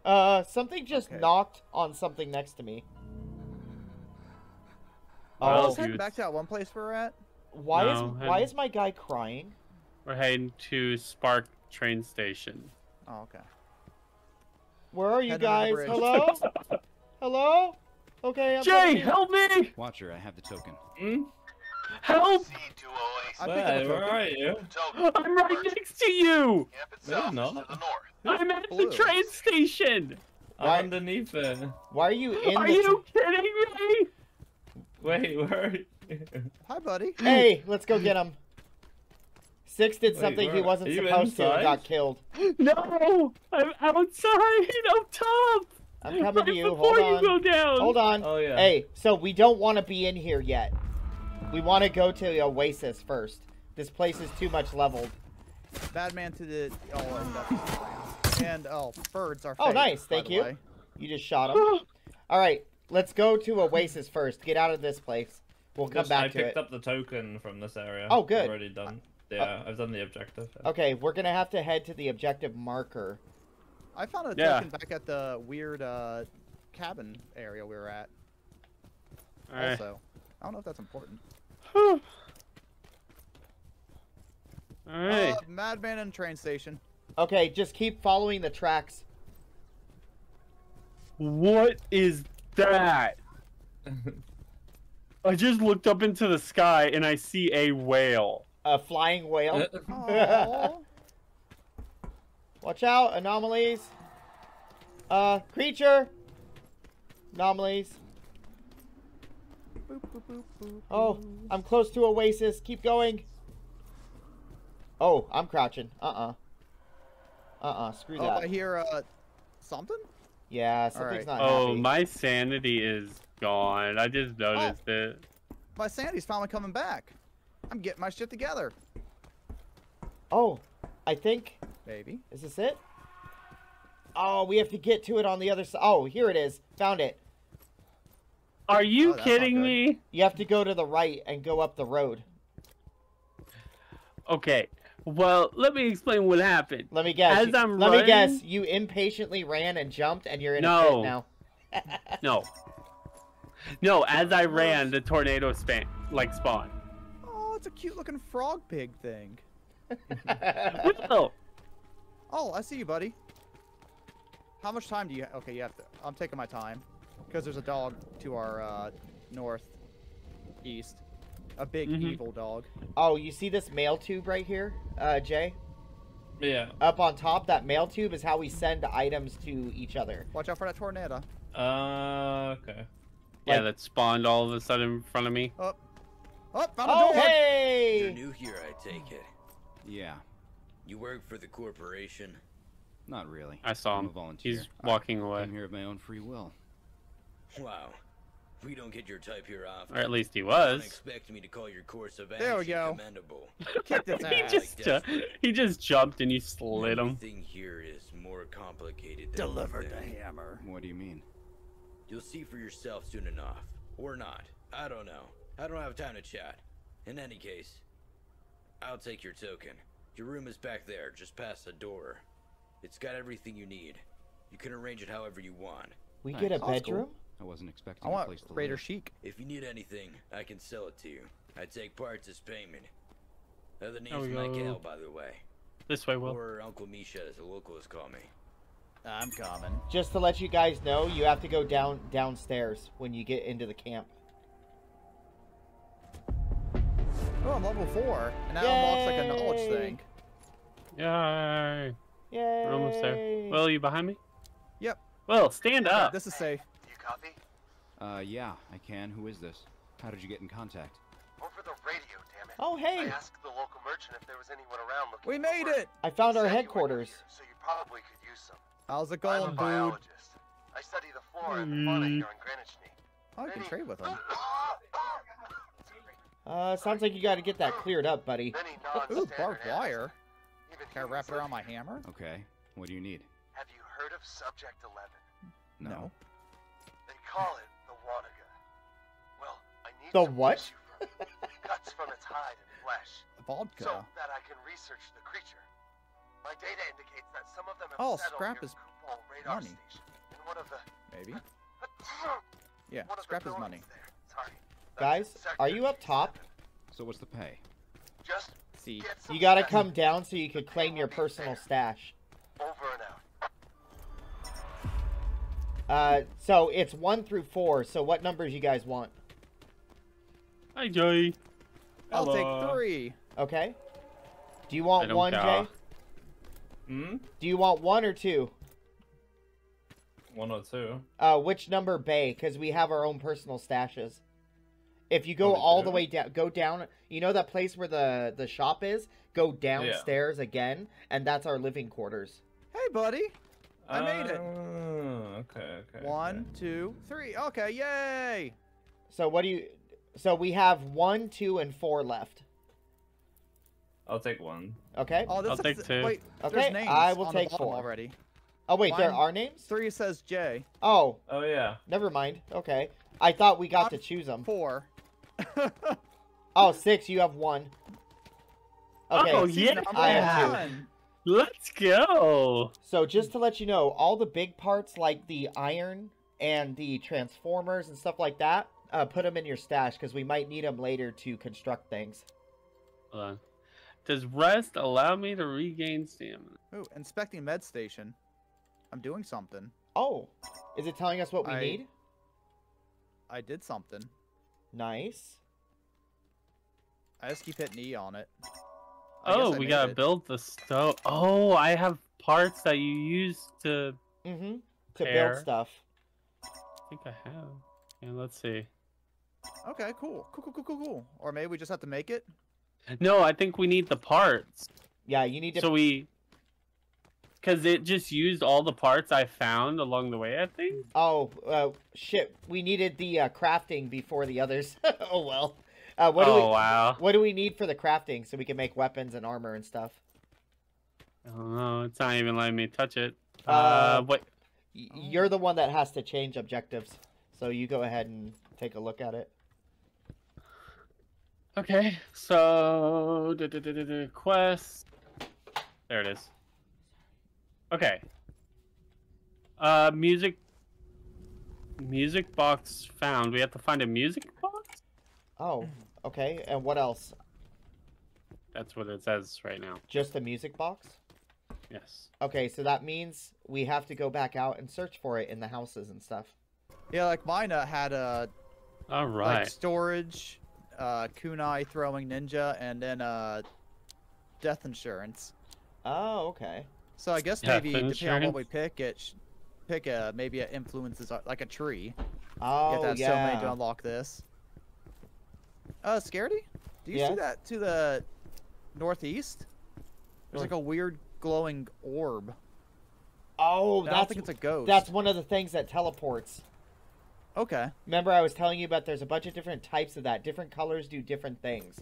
uh, something just Okay. knocked on something next to me. Well, Oh, Let's head back to that one place we're at. why is No, why is my guy crying? We're heading to Spark train station. Oh, okay. Where are you Head guys? Hello? Hello? Okay, I'm Jay, help me! Watcher, I have the token. Hmm? Help! Proceed to Oasis. Oh I picked up a Where, where are you? I'm right next to you! Camp itself No, is no. to. I'm at Blue. the train station! I'm Why- underneath it. Why are you in Are the you kidding me? Wait, where are you? Hi, buddy. Hmm. Hey, let's go get him. Six did Wait, something he wasn't are you supposed to and got killed. No! I'm outside up top! I'm coming to you. Before Hold you on. go down! Hold on. Oh, yeah. Hey, so we don't want to be in here yet. We want to go to the Oasis first. This place is too much leveled. Batman to the. Oh, and, that's- and oh, birds are. Oh, fake, nice, thank you. way. You just shot him. All right, let's go to Oasis first. Get out of this place. We'll come Just- I back to picked up the token from this area. Oh, good. I've already done. Yeah, I've done the objective. Okay, we're gonna have to head to the objective marker. I found a Yeah. token back at the weird uh, cabin area we were at. Alright. Also, I don't know if that's important. Alright. Uh, Madman and train station. Okay, just keep following the tracks. What is that? I just looked up into the sky and I see a whale. A flying whale. Watch out, anomalies. Uh, creature. Anomalies. Boop, boop, boop, boop, Oh, boop. I'm close to Oasis. Keep going. Oh, I'm crouching. Uh-uh. Uh-uh. Screw Oh, that. I hear uh, something. Yeah, something's Alright. not Oh, happy. my sanity is gone. I just noticed it. My sanity's finally coming back. I'm getting my shit together, Oh, I think. Maybe. Is this it? Oh, we have to get to it on the other side. Oh, here it is. Found it. Are you Oh, kidding me? You have to go to the right and go up the road. Okay. Well, let me explain what happened. Let me guess. As you- I'm let me guess. You impatiently ran and jumped, and you're in a No. pit now. No. No, as I ran, the tornado span like spawned. Oh, it's a cute looking frog pig thing. Oh, Oh, I see you, buddy. How much time do you? Okay, you have to. I'm taking my time, because there's a dog to our uh, north, east, a big Mhm. evil dog. oh, you see this mail tube right here, uh, Jay? Yeah. Up on top, that mail tube is how we send items to each other. Watch out for that tornado. Uh, okay. yeah, that spawned all of a sudden in front of me. Oh, oh, found a Oh, door. You're new here, I take it. Yeah, You work for the corporation. not really. I saw I'm him. a volunteer. He's walking away. I'm here of my own free will. Wow. We don't get your type here often. Or at least he was. expect me to call your course of There we action go. commendable. Kicked its he just uh, he just jumped and you slid him. Everything here is more complicated than you Delivered the hammer. What do you mean? You'll see for yourself soon enough. Or not. I don't know. I don't have time to chat. In any case, I'll take your token. Your room is back there, just past the door. It's got everything you need. You can arrange it however you want. We Nice. get a Sounds cool. bedroom? I wasn't expecting I a want place to Raider live. Chic. If you need anything, I can sell it to you. I take parts as payment. Other There name's we Mike go. By the way. This way, Will. Or Uncle Misha, as the locals call me. I'm coming. Just to let you guys know, you have to go down downstairs when you get into the camp. Oh, I'm level four, and that unlocks like a knowledge thing. Yay! Yay! We're almost there. Will, you behind me? Yep. Will, stand Yeah, up. this is safe. You copy? Uh, yeah, I can. Who is this? How did you get in contact? Over the radio, damn it. Oh, hey! I asked the local merchant if there was anyone around looking We for made work. it. I found our Said you headquarters. here, so you probably could use some. How's it going, I'm a going, dude? biologist. I study the flora and the fauna Hmm. here in Granichny. Oh, you can trade with him. Uh, sounds like you got to get that cleared up, buddy. Ooh, barbed wire. Can I wrap it around my hammer? Okay. What do you need? Have you heard of Subject 11? No. They call it the Wanaga. Well, I need The some what? tissue from it. Cuts from its hide and flesh. Vodka. So that I can research the creature. My data indicates that some of them have Oh, settled scrap is radar money. station. In one of the Maybe. Yeah, one scrap is money. Sorry. Guys, are you up top? So what's the pay? Just See. You got to come down so you could claim your personal stash. over and out. Uh, so it's one through four. So what numbers you guys want? Hi, Joey. I'll Hello. take three. Okay. Do you want one, care. Jay? Hmm? Do you want one or two? One or two. Uh, which number bay? Because we have our own personal stashes. If you go Oh, we all the way down, go down. You know that place where the the shop is? Go downstairs again, and that's our living quarters. Hey, buddy. I made it. Okay, okay. One, okay. two, three. Okay, yay! So what do you? So we have one, two, and four left. I'll take one. Okay. Oh, this I'll take two. Wait, Okay, there's names I will on take the four. already. Oh wait, there are names. Three says J. Oh, Oh yeah. never mind. Okay, I thought we got I'm to choose them. Four. Oh, six. You have one. Okay. Oh, yeah. I have two. One. Let's go. So just to let you know, all the big parts like the iron and the transformers and stuff like that, uh, put them in your stash because we might need them later to construct things. Hold on. Does rest allow me to regain stamina? Ooh, inspecting med station. I'm doing something. Oh, is it telling us what we I- need? I did something. Nice. I just keep hitting E on it. I guess Oh, I we gotta it. build the stove. Oh, I have parts that you use to. Mm-hmm. To Fair. build stuff. I think I have. Yeah, let's see. Okay, cool. Cool, cool, cool, cool, cool. Or maybe we just have to make it? No, I think we need the parts. Yeah, you need to. So we. Because it just used all the parts I found along the way, I think. Oh, uh, shit. We needed the uh, crafting before the others. oh well. Uh, what do oh, we? wow. What do we need for the crafting so we can make weapons and armor and stuff? I don't know. It's not even letting me touch it. Uh, Uh, wait. You're the one that has to change objectives, so you go ahead and take a look at it. Okay, so duh, duh, duh, quest. There it is. Okay. Uh, music. Music box found. We have to find a music box. Oh, okay. And what else? That's what it says right now. Just a music box? Yes. Okay, so that means we have to go back out and search for it in the houses and stuff. Yeah, like mine uh, had a all right like storage, uh, kunai throwing ninja, and then uh, death insurance. Oh, okay. So I guess Death maybe depending on what we pick, it sh- pick a maybe it influences uh, like a tree. You Oh, have to have so many to unlock this. Uh, Scaredy, do you Yeah? see that to the northeast? There's like a weird glowing orb. Oh, I think it's a ghost. that's one of the things that teleports. okay. Remember, I was telling you about there's a bunch of different types of that. Different colors do different things.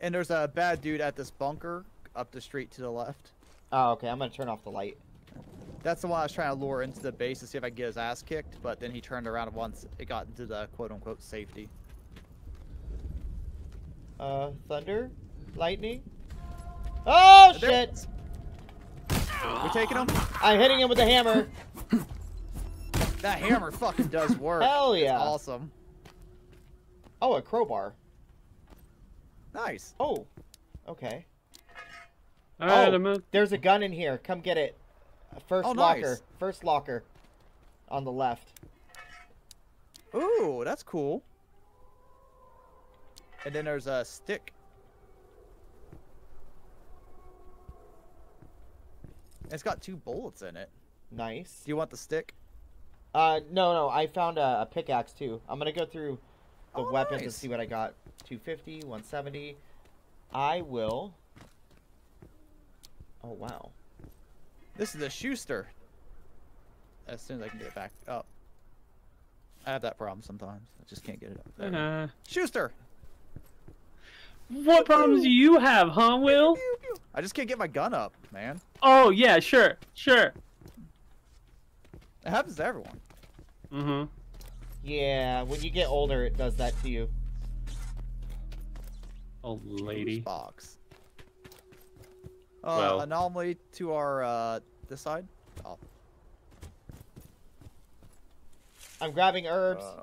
And there's a bad dude at this bunker up the street to the left. Oh, okay. I'm gonna turn off the light. That's the one I was trying to lure into the base to see if I could get his ass kicked, but then he turned around once it got into the quote unquote safety. Uh, thunder, lightning. Oh There- shit! We taking him? I'm hitting him with a hammer. That hammer fucking does work. Hell It's yeah. awesome. Oh, a crowbar. Nice. Oh, okay. All right, oh, I'm there's a gun in here. Come get it. First Oh, locker. nice. First locker. On the left. Ooh, that's cool. And then there's a stick. It's got two bullets in it. Nice. Do you want the stick? Uh, no, no, I found a, a pickaxe too. I'm gonna go through the Oh, weapons and see what I got. 250, 170. I will. Oh wow. This is a Schuster. As soon as I can get it back up. I have that problem sometimes. I just can't get it up. There we go. Uh, Schuster! what problems do you have, huh, Will? Pew, pew. I just can't get my gun up, man. Oh yeah, sure, sure. It happens to everyone. Mm-hmm. Yeah, when you get older, it does that to you. Old lady. Box. Uh, Well. anomaly to our uh this side. Oh, I'm grabbing herbs. uh,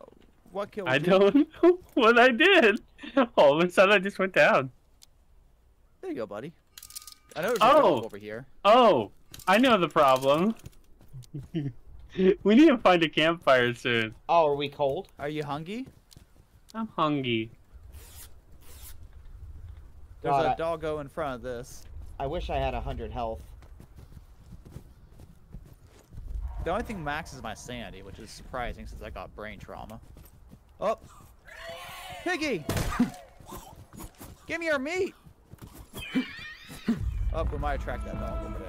what killed I you? don't know what I did. All of a sudden, I just went down. There you go, buddy. I know there's a Oh. over here. Oh, I know the problem. we need to find a campfire soon. Oh, are we cold? Are you hungry? I'm hungry. There's God, a I- doggo in front of this. I wish I had a hundred health. The only thing max is my sanity, which is surprising since I got brain trauma. Oh, piggy! Give me your meat! oh, we might attract that dog over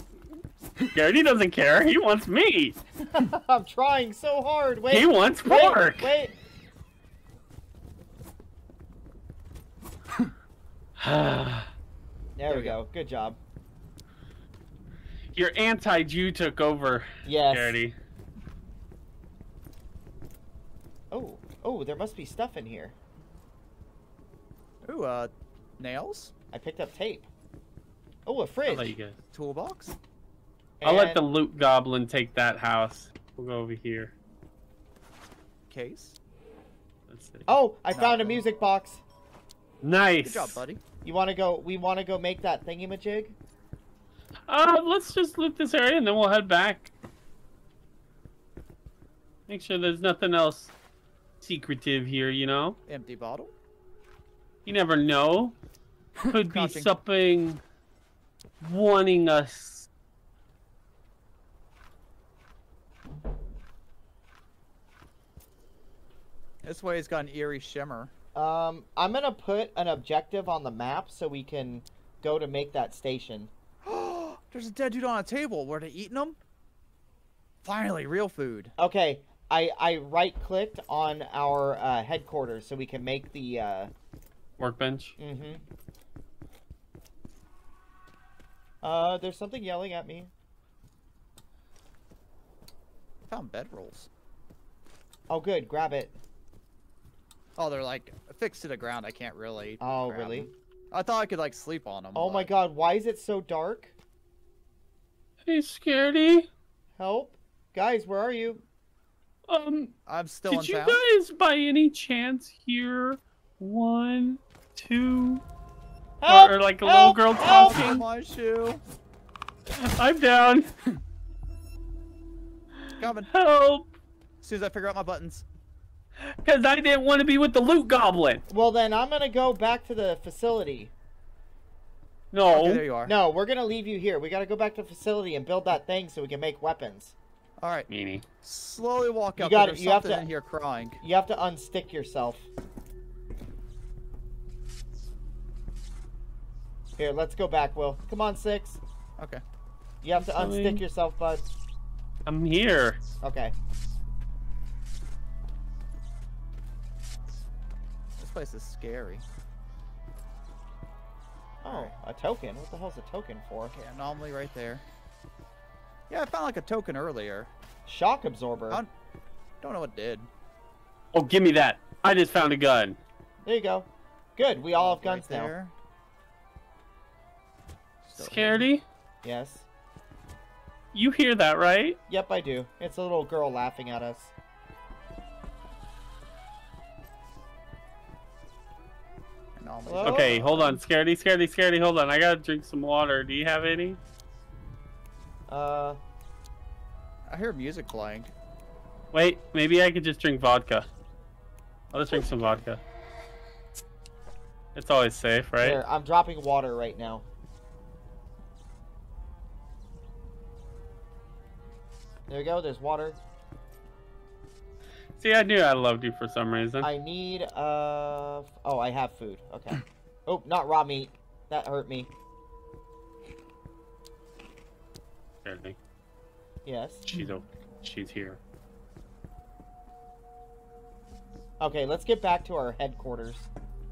there. Garrity doesn't care. He wants meat. I'm trying so hard. Wait. he wants wait, pork. Wait. There, There we we go. Good job. Your anti-Jew took over, Yes. Garrity. Oh, oh, there must be stuff in here. Ooh, uh, nails? I picked up tape. Oh, a I'll fridge. let you guys. Toolbox? I'll let the loot goblin take that house. We'll go over here. Case? Let's see. Oh, I found a music box. nice. Good job, buddy. You want to go? We want to go make that thingy-majig? Uh, let's just loot this area and then we'll head back. Make sure there's nothing else secretive here, you know? Empty bottle? You never know. Could be something warning us. This way's got an eerie shimmer. Um, I'm gonna put an objective on the map so we can go to make that station. There's a dead dude on a table. Were they eating him? Finally, real food. Okay, I I right-clicked on our uh, headquarters so we can make the. Uh, Workbench. mm-hmm. Uh, there's something yelling at me. Found bedrolls. Oh, good. Grab it. Oh, they're like fixed to the ground. I can't really. Oh, grab really? them. I thought I could like sleep on them. Oh my God! Why is it so dark? Hey, Scaredy. Help, guys! Where are you? Um, I'm still did in you town. guys by any chance hear one, two, Help! or, or like a Help! little girl Help! Oh, talking? my shoe. I'm down. Coming. Help! As soon as I figure out my buttons. Because I didn't want to be with the loot goblin. Well, then I'm gonna go back to the facility. No. Okay, there you are. No, we're gonna leave you here. We gotta go back to the facility and build that thing so we can make weapons. All right. Meanie. Slowly walk up. You up. got There's it, you have to- in here crying. You have to unstick yourself. Here, let's go back, Will. Come on, Six. Okay. You have to I'm unstick yourself, bud. I'm here. Okay. Place is scary. Oh, a token? What the hell's a token for? Okay, anomaly right there. Yeah, I found like a token earlier. Shock absorber. I don't know what did. Oh, give me that. I just found a gun. There you go. Good, we all have Right guns now. there. Still Scaredy? Yes. You hear that, right? Yep, I do. It's a little girl laughing at us. normally. Okay, hold on. Scaredy, scaredy, scaredy, hold on. I gotta drink some water. Do you have any? Uh. I hear music playing. Wait, maybe I could just drink vodka. I'll just drink some vodka. It's always safe, right? Here, I'm dropping water right now. There we go, there's water. See, I knew I loved you for some reason. I need uh. Oh, I have food. Okay. oh, not raw meat. That hurt me. Scared. Yes. She's o- she's here. Okay, let's get back to our headquarters.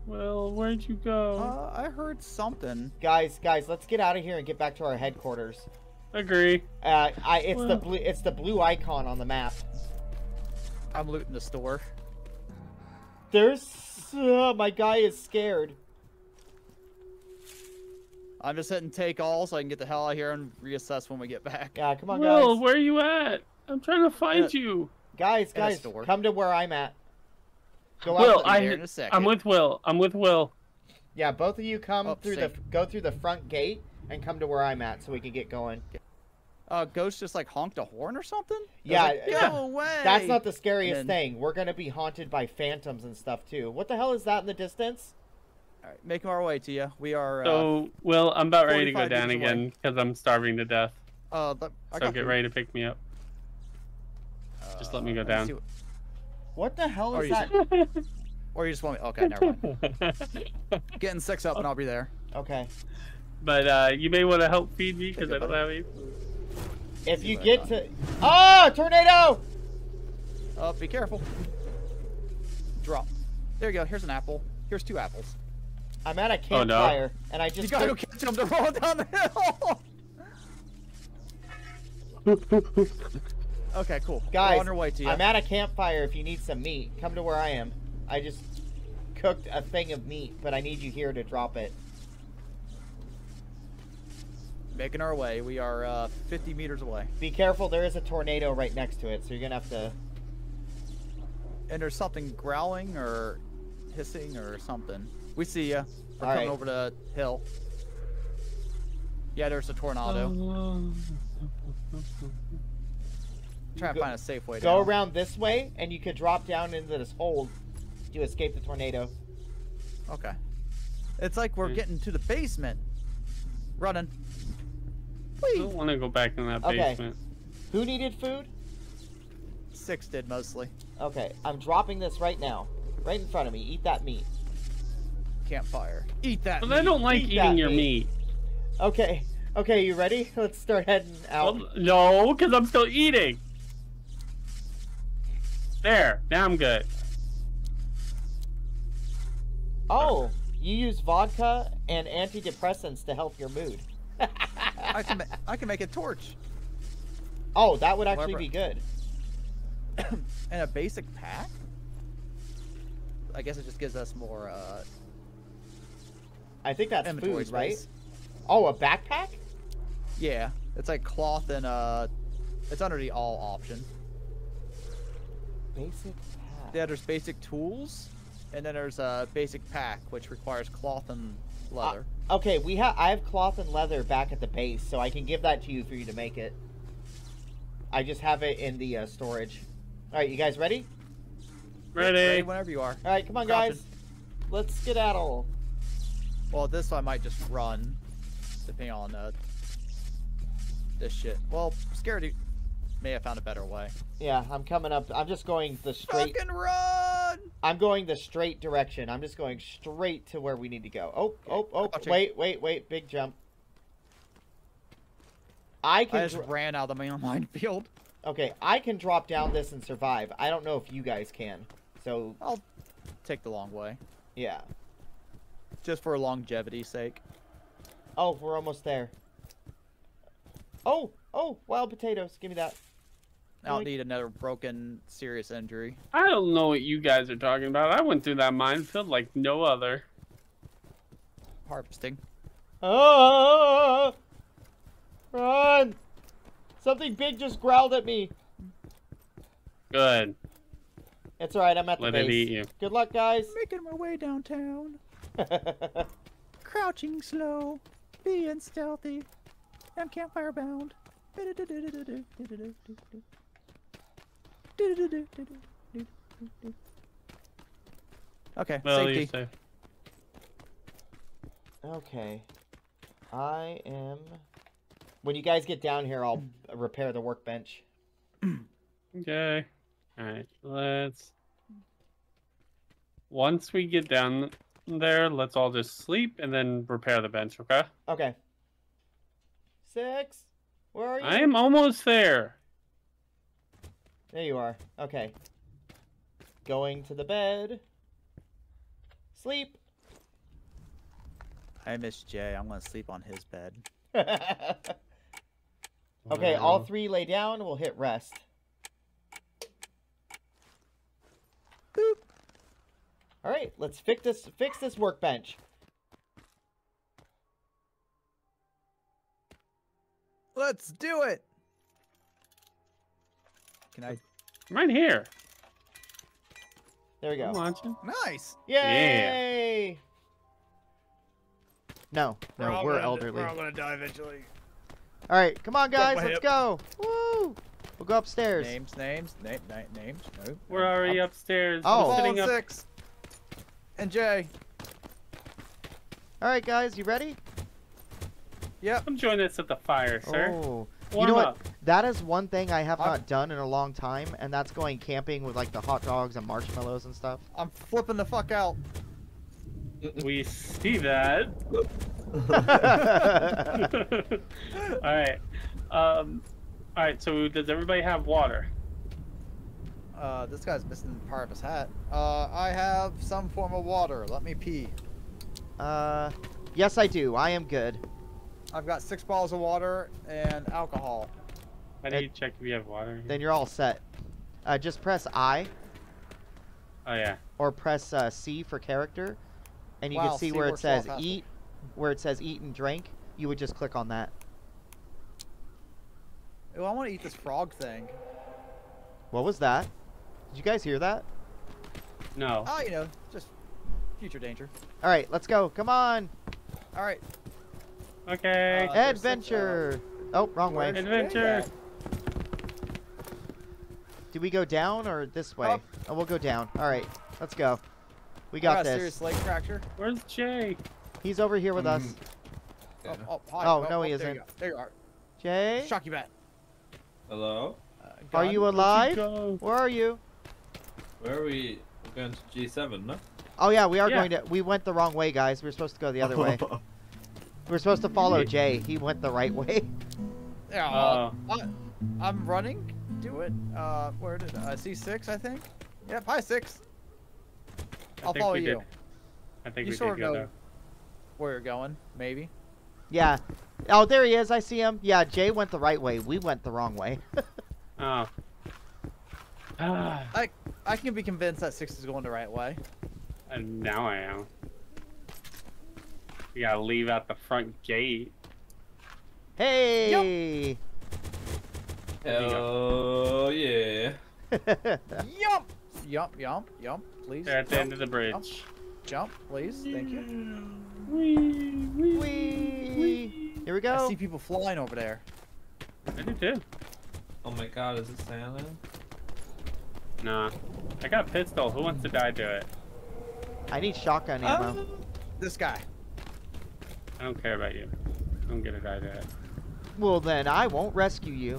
Well, where'd you go? Uh, I heard something. Guys, guys, let's get out of here and get back to our headquarters. Agree. Uh, I it's the blue it's the blue icon on the map. I'm looting the store. There's uh, my guy is scared. I'm just hitting take all so I can get the hell out of here and reassess when we get back. Yeah, come on, Will, guys. where are you at? I'm trying to find Yeah. you. Guys, guys, store. come to where I'm at. Go out. Will, the- be I, there in a second. I'm with Will. I'm with Will. yeah, both of you come Oh, through same. the go through the front gate and come to where I'm at so we can get going. Uh, Ghost just like honked a horn or something? Yeah, like, go that- away. That's not the scariest And- thing. We're gonna be haunted by phantoms and stuff too. What the hell is that in the distance? All right, making our way to you. We are. Uh, So, Will, I'm about ready to go down again because I'm starving to death. uh, the- I So got get food. ready to pick me up. just let me go Uh, down. see what- What the hell Or is you that? Or you just want me? Okay, never mind. Getting six up and I'll be there. Okay. but uh, you may want to help feed me because I don't buddy. have any food. If you get got. to Oh, tornado! Uh, be careful. Drop. There you go. Here's an apple. Here's two apples. I'm at a Oh, no. campfire and I just... You gotta go took- catch them. They're rolling down the hill. okay, cool. Guys, We're on our way to you. I'm at a campfire if you need some meat. Come to where I am. I just cooked a thing of meat, but I need you here to drop it. Making our way. We are uh, 50 meters away. Be careful, there is a tornado right next to it, so you're gonna have to And there's something growling or hissing or something. We see ya. We're All coming right. over the hill. Yeah, there's a tornado. Trying to find a safe way to go down. around this way and you could drop down into this hole to escape the tornado. Okay. It's like we're getting to the basement. Running. I don't want to go back in that Okay. basement. Who needed food? Six did mostly. Okay, I'm dropping this right now. Right in front of me. Eat that meat. Campfire. Eat that. But I don't like Eat eating your meat. meat. Okay. Okay, you ready? Let's start heading out. Well, no, because I'm still eating. There, now I'm good. Oh, you use vodka and antidepressants to help your mood. I can. I can make a torch oh, that would actually Whatever. be good. and a basic pack. I guess it just gives us more uh, I think that's inventory food, right? Oh, a backpack? Yeah, it's like cloth and uh, it's under the all option. Basic pack. Yeah, there's basic tools, and then there's a basic pack which requires cloth and leather. Okay, we have. I have cloth and leather back at the base, so I can give that to you for you to make it. I just have it in the uh, storage. All right, you guys ready? Ready? whenever you are. All right, come on, Crouching. guys. Let's skedaddle. Well, this I might just run, depending on uh, this shit. Well, Scaredy may have found a better way. Yeah, I'm coming up. I'm just going the straight. Fucking run! I'm going the straight direction. I'm just going straight to where we need to go. Oh, oh, oh! Wait, wait, wait! Big jump. I I can. just dr- ran out of the minefield. okay, I can drop down this and survive. I don't know if you guys can. So I'll take the long way, yeah. just for longevity's sake. Oh, we're almost there. Oh, oh! Wild potatoes. Give me that. I don't Like- need another broken, serious injury. I don't know what you guys are talking about. I went through that minefield like no other. Harvesting. Oh! Run! Something big just growled at me. Good. It's alright, I'm at the base. Let base. it eat you. Good luck, guys. Making my way downtown. Crouching slow, being stealthy. I'm campfire bound. Okay, Well, safety. you say. okay. I am. When you guys get down here, I'll repair the workbench. Okay. Alright, let's. Once we get down there, let's all just sleep and then repair the bench, okay? Okay. Six. Where are you? I am almost there. There you are. Okay. Going to the bed. Sleep. I miss Jay. I'm gonna sleep on his bed. okay, all three lay down. We'll hit rest. All right, let's fix this. Fix this workbench. Let's do it. Can I? I'm right here. There we I'm go. watching. Nice. Yay! No, no, we're gonna- elderly. We're all gonna die eventually. All right, come on, guys, let's hip. go. Woo! We'll go upstairs. Names, names, name, name, names. No. We're already upstairs. Oh. I'm sitting up. six. And Jay. All right, guys, you ready? Yep. Come join us at the fire, sir. Oh, Warm you know what? Up. That is one thing I have I'm- not done in a long time, and that's going camping with like the hot dogs and marshmallows and stuff. I'm flipping the fuck out. We see that. all right. Um. All right. So does everybody have water? Uh, this guy's missing part of his hat. Uh, I have some form of water. Let me pee. uh, yes, I do. I am good. I've got six bottles of water and alcohol. How do Ed- you check if you have water? Then you're all set. Uh, just press I Oh yeah. or press uh, C for character, and you Wow, can see C where it says fantastic. eat, where it says eat and drink. You would just click on that. Oh, I want to eat this frog thing. What was that? Did you guys hear that? No. Oh, you know, just future danger. All right, let's go. Come on, All right. Okay. Uh, there's six, adventure. Oh, wrong way. where's- Adventure. Do we go down or this way? Up. Oh, we'll go down. All right, let's go. We got got a this. serious leg fracture. Where's Jay? He's over here with us. Yeah. Oh, oh, hi. Oh, no, he there isn't. You there you are. Jay, Shocky bat. Hello? Uh, are you alive? Go. Where are you? Where are we? We're going to G7, no? Oh yeah, we are Yeah. going to. We went the wrong way, guys. We were supposed to go the other way. We're supposed to follow Jay. He went the right way. Yeah. Uh, I, I'm running. Do it. Uh, where did I see six? I think. Yep. Hi six. I I'll follow you. did. I think You we sort did of go know. Where you're going? Maybe. Yeah. Oh, there he is. I see him. Yeah, Jay went the right way. We went the wrong way. Oh. Ah, I can be convinced that six is going the right way. and now I am. We gotta leave out the front gate. hey. Hell yeah. Yump. Yump. Yump. Yump. Please. They're at the end of the bridge. Jump, jump please. Thank you. Wee, wee, Whee! Here we go. I go. see people flying over there. I do too. Oh my god, is it Santa? Nah. I got a pistol. Who wants to die to it? I need shotgun ammo. Ah. This guy. I don't care about you. Don't get to die to it. Well, then I won't rescue you.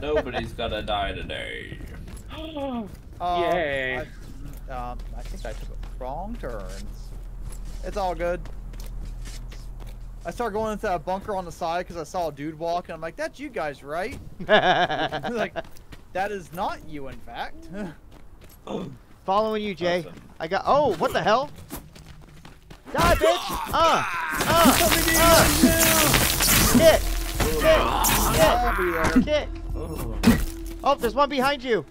Nobody's gonna die today. Uh, Yay. I, um, I think I took a wrong turns. It's all good. I started going into that bunker on the side because I saw a dude walk, and I'm like, "That's you guys, right?" like, that is not you, in fact. Following you, Jay. Awesome. I got. Oh, what the hell? Die, bitch! Uh, uh, uh. Kick, kick, I'll be there. kick. Oh. Oh, there's one behind you.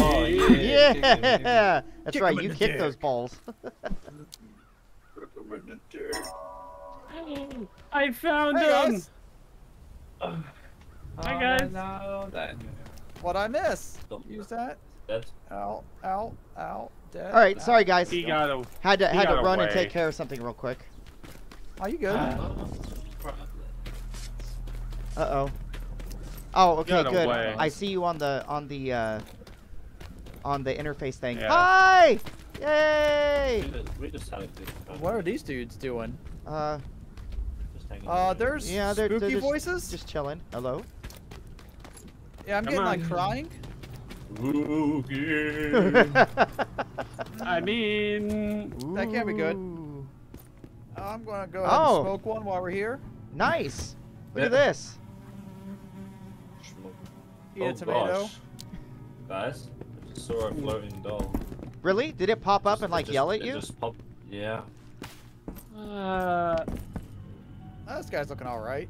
Oh yeah. Yeah, that's Kick right. You the kick dick. those balls. I found Hey, him! guys. Hi, guys. Oh, no, that. What I miss? Don't Use that. That's Ow, ow, ow. Dead. All right, ow. sorry guys. He got a. Had to he had to got run and take care of something real quick. Are you good? Uh oh. Oh, okay, good. away. I see you on the on the uh on the interface thing. Yeah. Hi! Yay! We just, had a. What are these dudes doing? Uh, Just Uh, there's yeah, they're, spooky they're just, voices. Just chilling. Hello. yeah, I'm Come getting like crying. Spooky. I mean, That can't be good. I'm gonna go ahead Oh. and smoke one while we're here. Nice. Look at Yeah. this. Eat oh, a tomato. Gosh. Guys, I just saw a floating doll. Really? Did it pop up Just- and like just- yell at it you? Just popped. Yeah. uh, this guy's looking all right.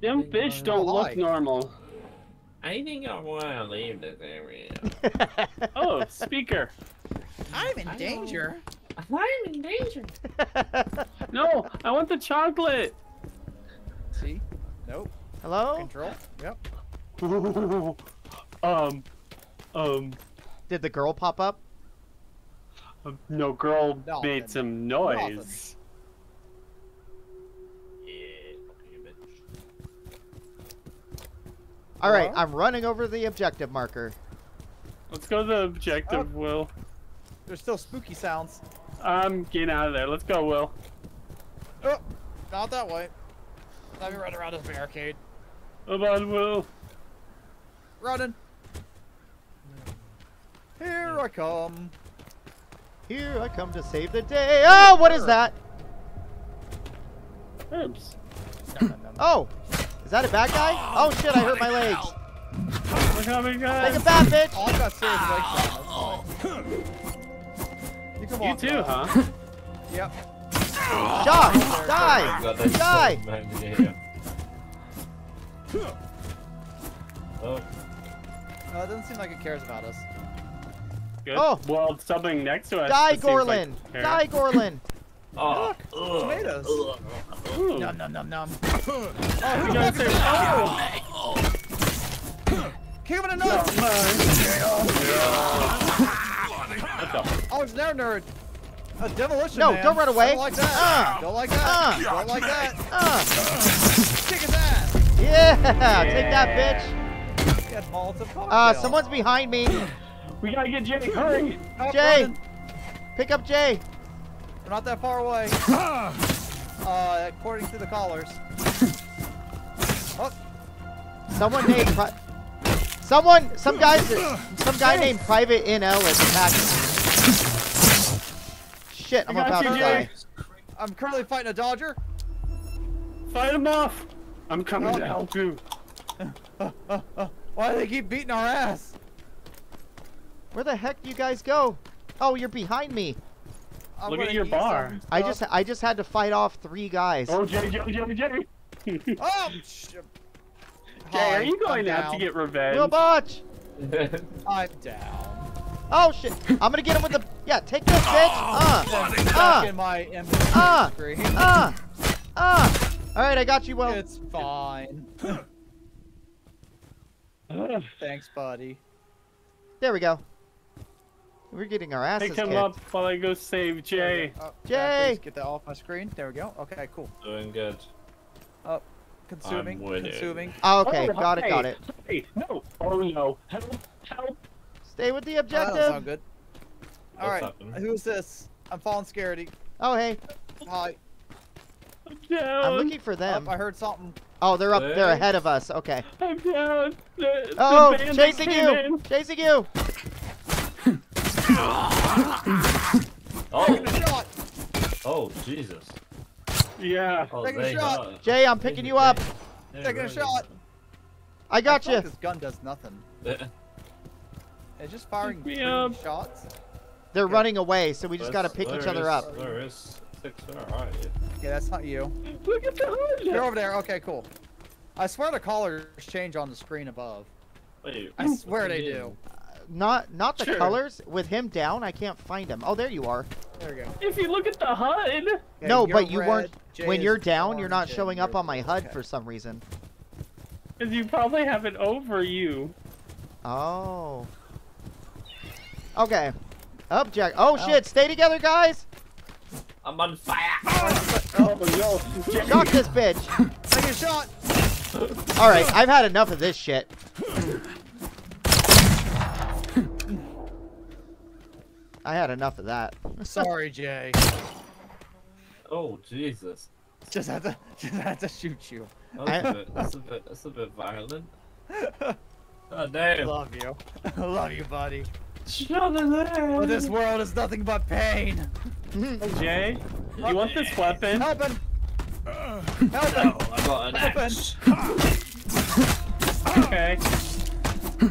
them fish don't look hi. normal. I think I want to leave this area. Oh, speaker. I'm in danger. I'm in danger. No, I want the chocolate. See? Nope. Hello? Control. Yep. um, um, Did the girl pop up? no girl Nothing. made some noise. Yeah, fuck you, bitch. All right, I'm running over the objective marker. Let's go to the objective, Oh. Will. There's still spooky sounds. I'm getting out of there. Let's go, Will. Oh, not that way. Let me run around this barricade. Come on, Will. Running. Here I come. Here I come to save the day. Oh, what is that? Oops. No, no, no, no. Oh, is that a bad guy? Oh shit, I hurt my legs. We're coming, Take guys. it back, bitch. Oh, I've got serious leg trauma. You can You too, now. huh? Yep. Shot. Oh, Die. God, that's Die. so behind me here. Oh, Uh, it doesn't seem like it cares about us. Good. Oh. Well, something next to us. Die, that seems like Gorlin. care. Die, Gorlin. oh, ugh, tomatoes. ugh. Ooh. Num num num num. You gotta say, oh, Kick him in the nuts. come on. What the? Oh, it's their nerd. A demolition No, man. don't run away. Don't like that. Ah. Don't like that. Ah. Don't like that. Uh, Kick his ass. yeah, take that, bitch. He had Molotov cocktail. Uh, someone's behind me. We gotta get Jay. Hurry. Oh, Jay. running. Pick up Jay. We're not that far away. uh, according to the callers. Oh, Someone named. Pri- Someone, some guys, some guy named Private NL is attacking. me. Shit, I'm I got about you, to Jay. die. I'm currently fighting a Dodger. Fight him off. I'm coming Oh. to help you. Why do they keep beating our ass? Where the heck do you guys go? Oh, you're behind me. I'm Look at your eat bar. I just, I just had to fight off three guys. Oh, Jay, Jay, Jay, Jay. Jay, Oh, sh- are you going I'm out to get revenge? No, Botch. I'm down. Oh shit! I'm gonna get him with the. Yeah, take this, bitch. Uh, Back uh, in my MP Ah. uh, uh. All right, I got you, Well, It's fine. Thanks, buddy. There we go. We're getting our asses Pick him kicked. up while I go save Jay. Oh, Jay! yeah, Get that off my screen. There we go. Okay, cool. Doing good. Oh. Consuming. winning. Consuming. Oh, okay, Oh, got it, got it. Hey, no. Oh no. Help. Help. Stay with the Oh, that doesn't objective. sound good. All What's right. happening? Who's this? I'm falling scaredy. Oh, hey, Hi. I'm down. I'm looking for them. Oh, I heard something. Oh, they're up. They're ahead of us. Okay. I'm down. The, Oh, the bandit chasing you! Chasing you! Oh, Taking a shot. oh, Jesus. Yeah. Oh, Take a shot. are- Jay, I'm picking you up. they're Taking a shot. I got I you. This gun does nothing. It's just firing me up. shots. They're Okay. running away, so we just gotta pick each other is- up. There is six. Where are you? Okay, that's not you. Look at the hood. You're over there. Okay, cool. I swear the colors change on the screen above. Wait, I swear they do. Mean? Not, not the Sure. colors. With him down, I can't find him. Oh, there you are. There we go. If you look at the HUD, Okay, no, but you red, weren't. Jay when is you're down, you're not orange, showing up on my. HUD Okay. for some reason. because you probably have it over you. Oh. Okay. Object. Oh, Oh. shit! Stay together, guys. I'm on fire. Oh no. Jay. Shock this bitch. Take a shot. All right, I've had enough of this shit. I had enough of that. Sorry, Jay. Oh Jesus. Just had to, just had to shoot you. That's a bit. That's a bit. That's a bit violent. Oh damn. Love you. I love you, buddy. Shut it down. This world is nothing but pain. Jay, you want this weapon? Help him. Help him. Oh, I got an Help axe. Okay.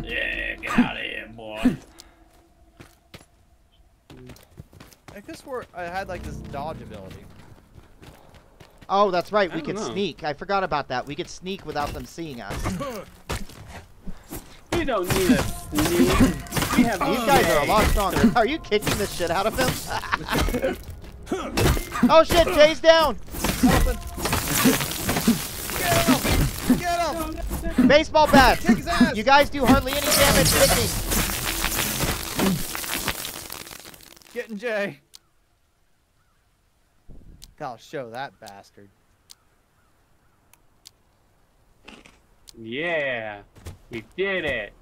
Yeah, get out of here, boy. I guess we're. I had like this dodge ability. Oh, that's right. I We could know. sneak. I forgot about that. We could sneak without them seeing us. We don't need a sneak. We have These guys are a lot stronger. Are you kicking the shit out of him? oh shit, Jay's down. Get him. Get him. Baseball bat. Kick his ass. You guys do hardly any damage kicking. Getting Jay. I'll show that bastard. Yeah, we did it.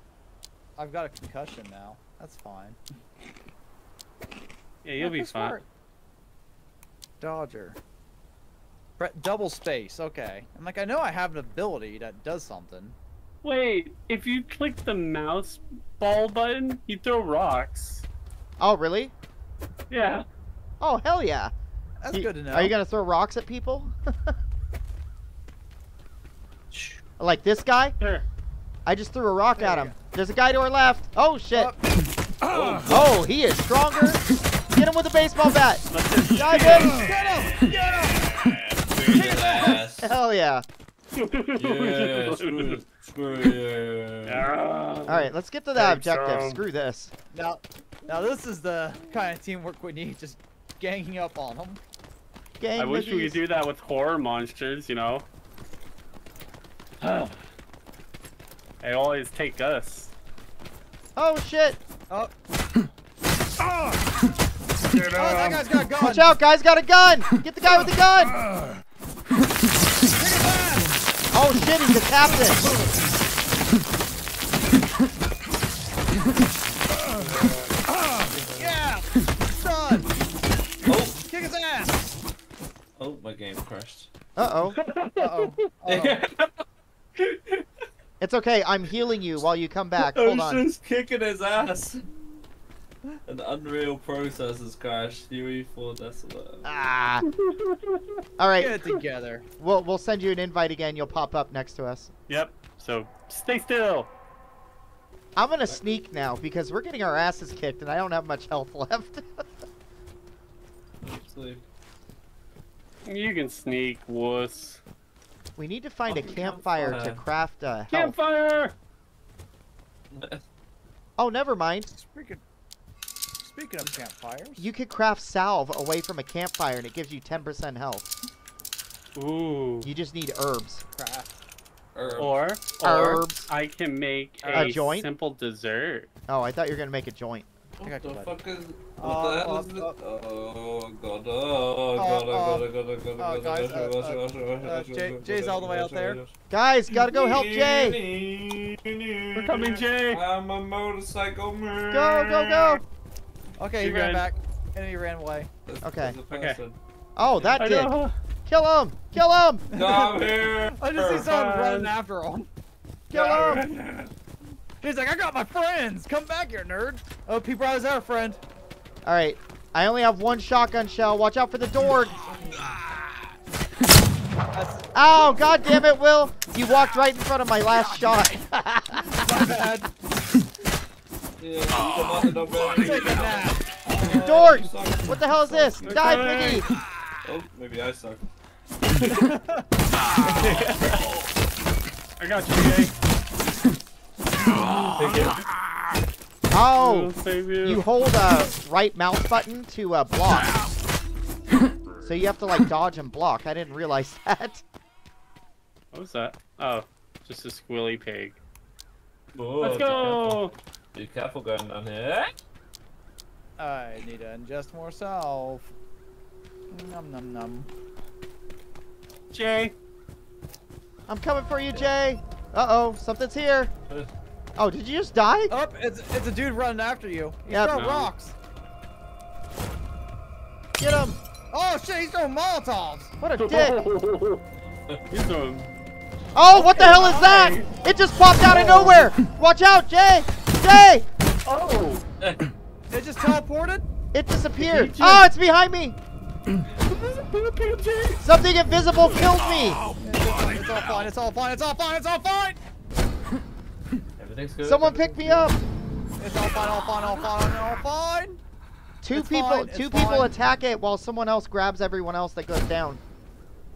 I've got a concussion now. That's fine. Yeah, you'll be This fine. worked. Dodger. Pre- double space. Okay. I'm like, I know I have an ability that does something. Wait, if you click the mouse ball button, you throw rocks. Oh really? Yeah. Oh hell yeah. That's You- good to know. Are you gonna throw rocks at people? like this guy? Sure. I just threw a rock There at you him. There's a guy to our left. Oh shit. Oh, Oh, he is stronger. Get him with a baseball bat. Dive in. Get him! Get him! Screw your. Hell yeah. Yeah, screw, screw you. All right, let's get to the objective. um, Screw this. Now, now this is the kind of teamwork we need. Just ganging up on them. Gang I wish we could do that with horror monsters, you know. they always take us. Oh shit. Oh. oh, that guy's got a gun. Watch out, guys got a gun. Get the guy with the gun. Oh shit, he's the captain. oh, my game crashed. Uh-oh. Uh-oh. Uh-oh. It's okay. I'm healing you while you come back. Hold was on. just kicking his ass. An unreal process has crashed. UE4 Desolate. Ah. All right. Get it together. We'll we'll send you an invite again. You'll pop up next to us. Yep. So stay still. I'm gonna sneak now because we're getting our asses kicked and I don't have much health left. Sleep. You can sneak, wuss. we need to find a Fucking campfire to craft a health. Campfire. Oh, never mind. Speaking, speaking of campfires. You could craft salve away from a campfire and it gives you 10% health. Ooh. You just need herbs. Craft. Herb. Or, or Herbs. I can make A a, joint? simple dessert. Oh, I thought you were gonna make a joint. What got the you, buddy. fuck is? What Uh, the hell uh, is this? Oh god! Oh god! Oh god! Oh god! Oh god! Oh guys, god! god! God! Jay- Jay's all the way out there. Guys, gotta go help Jay. We're coming, Jay. I'm a motorcycle man. Go, go, go. Okay, He he ran ran. back. And he ran away. There's- Okay. there's a Okay. person. Oh, that I did. know. Kill him! Kill him! Come here. I just see someone Fun. running after him. Kill him! He's like, I got my friends. Come back here, nerd. Oh, Pete Brothers our friend. All right. I only have one shotgun shell. Watch out for the door. That's Ow! God damn it, Will! You walked right in front of my last shot. my bad. Yeah, come on, don't go. Take a nap. Dork! What the hell is this? They're Die, coming. Piggy! Oh, maybe I suck. I got you, Jay. Oh! You. You hold a right mouse button to uh, block. So you have to like dodge and block. I didn't realize that. What was that? Oh, just a squilly pig. Oh, Let's be careful. go. Be careful going down here. I need to ingest more self. Num num num. Jay. I'm coming for you, Jay. Uh-oh, something's here. Oh, did you just die? Oh, it's it's a dude running after you. He's Yep. throwing No. rocks. Get him! Oh shit, he's throwing Molotovs! What a dick! He's throwing. Oh, what the hell is that? It just popped out of oh. nowhere! Watch out, Jay! Jay! Oh! It just teleported? It disappeared. Did you- Oh, it's behind me! Something invisible killed me! It's all fine, it's all fine, it's all fine, it's all fine! Everything's good. Someone pick me up! It's all fine, all fine, all fine, all fine! Two It's people fine, two people fine. attack it while someone else grabs everyone else that goes down.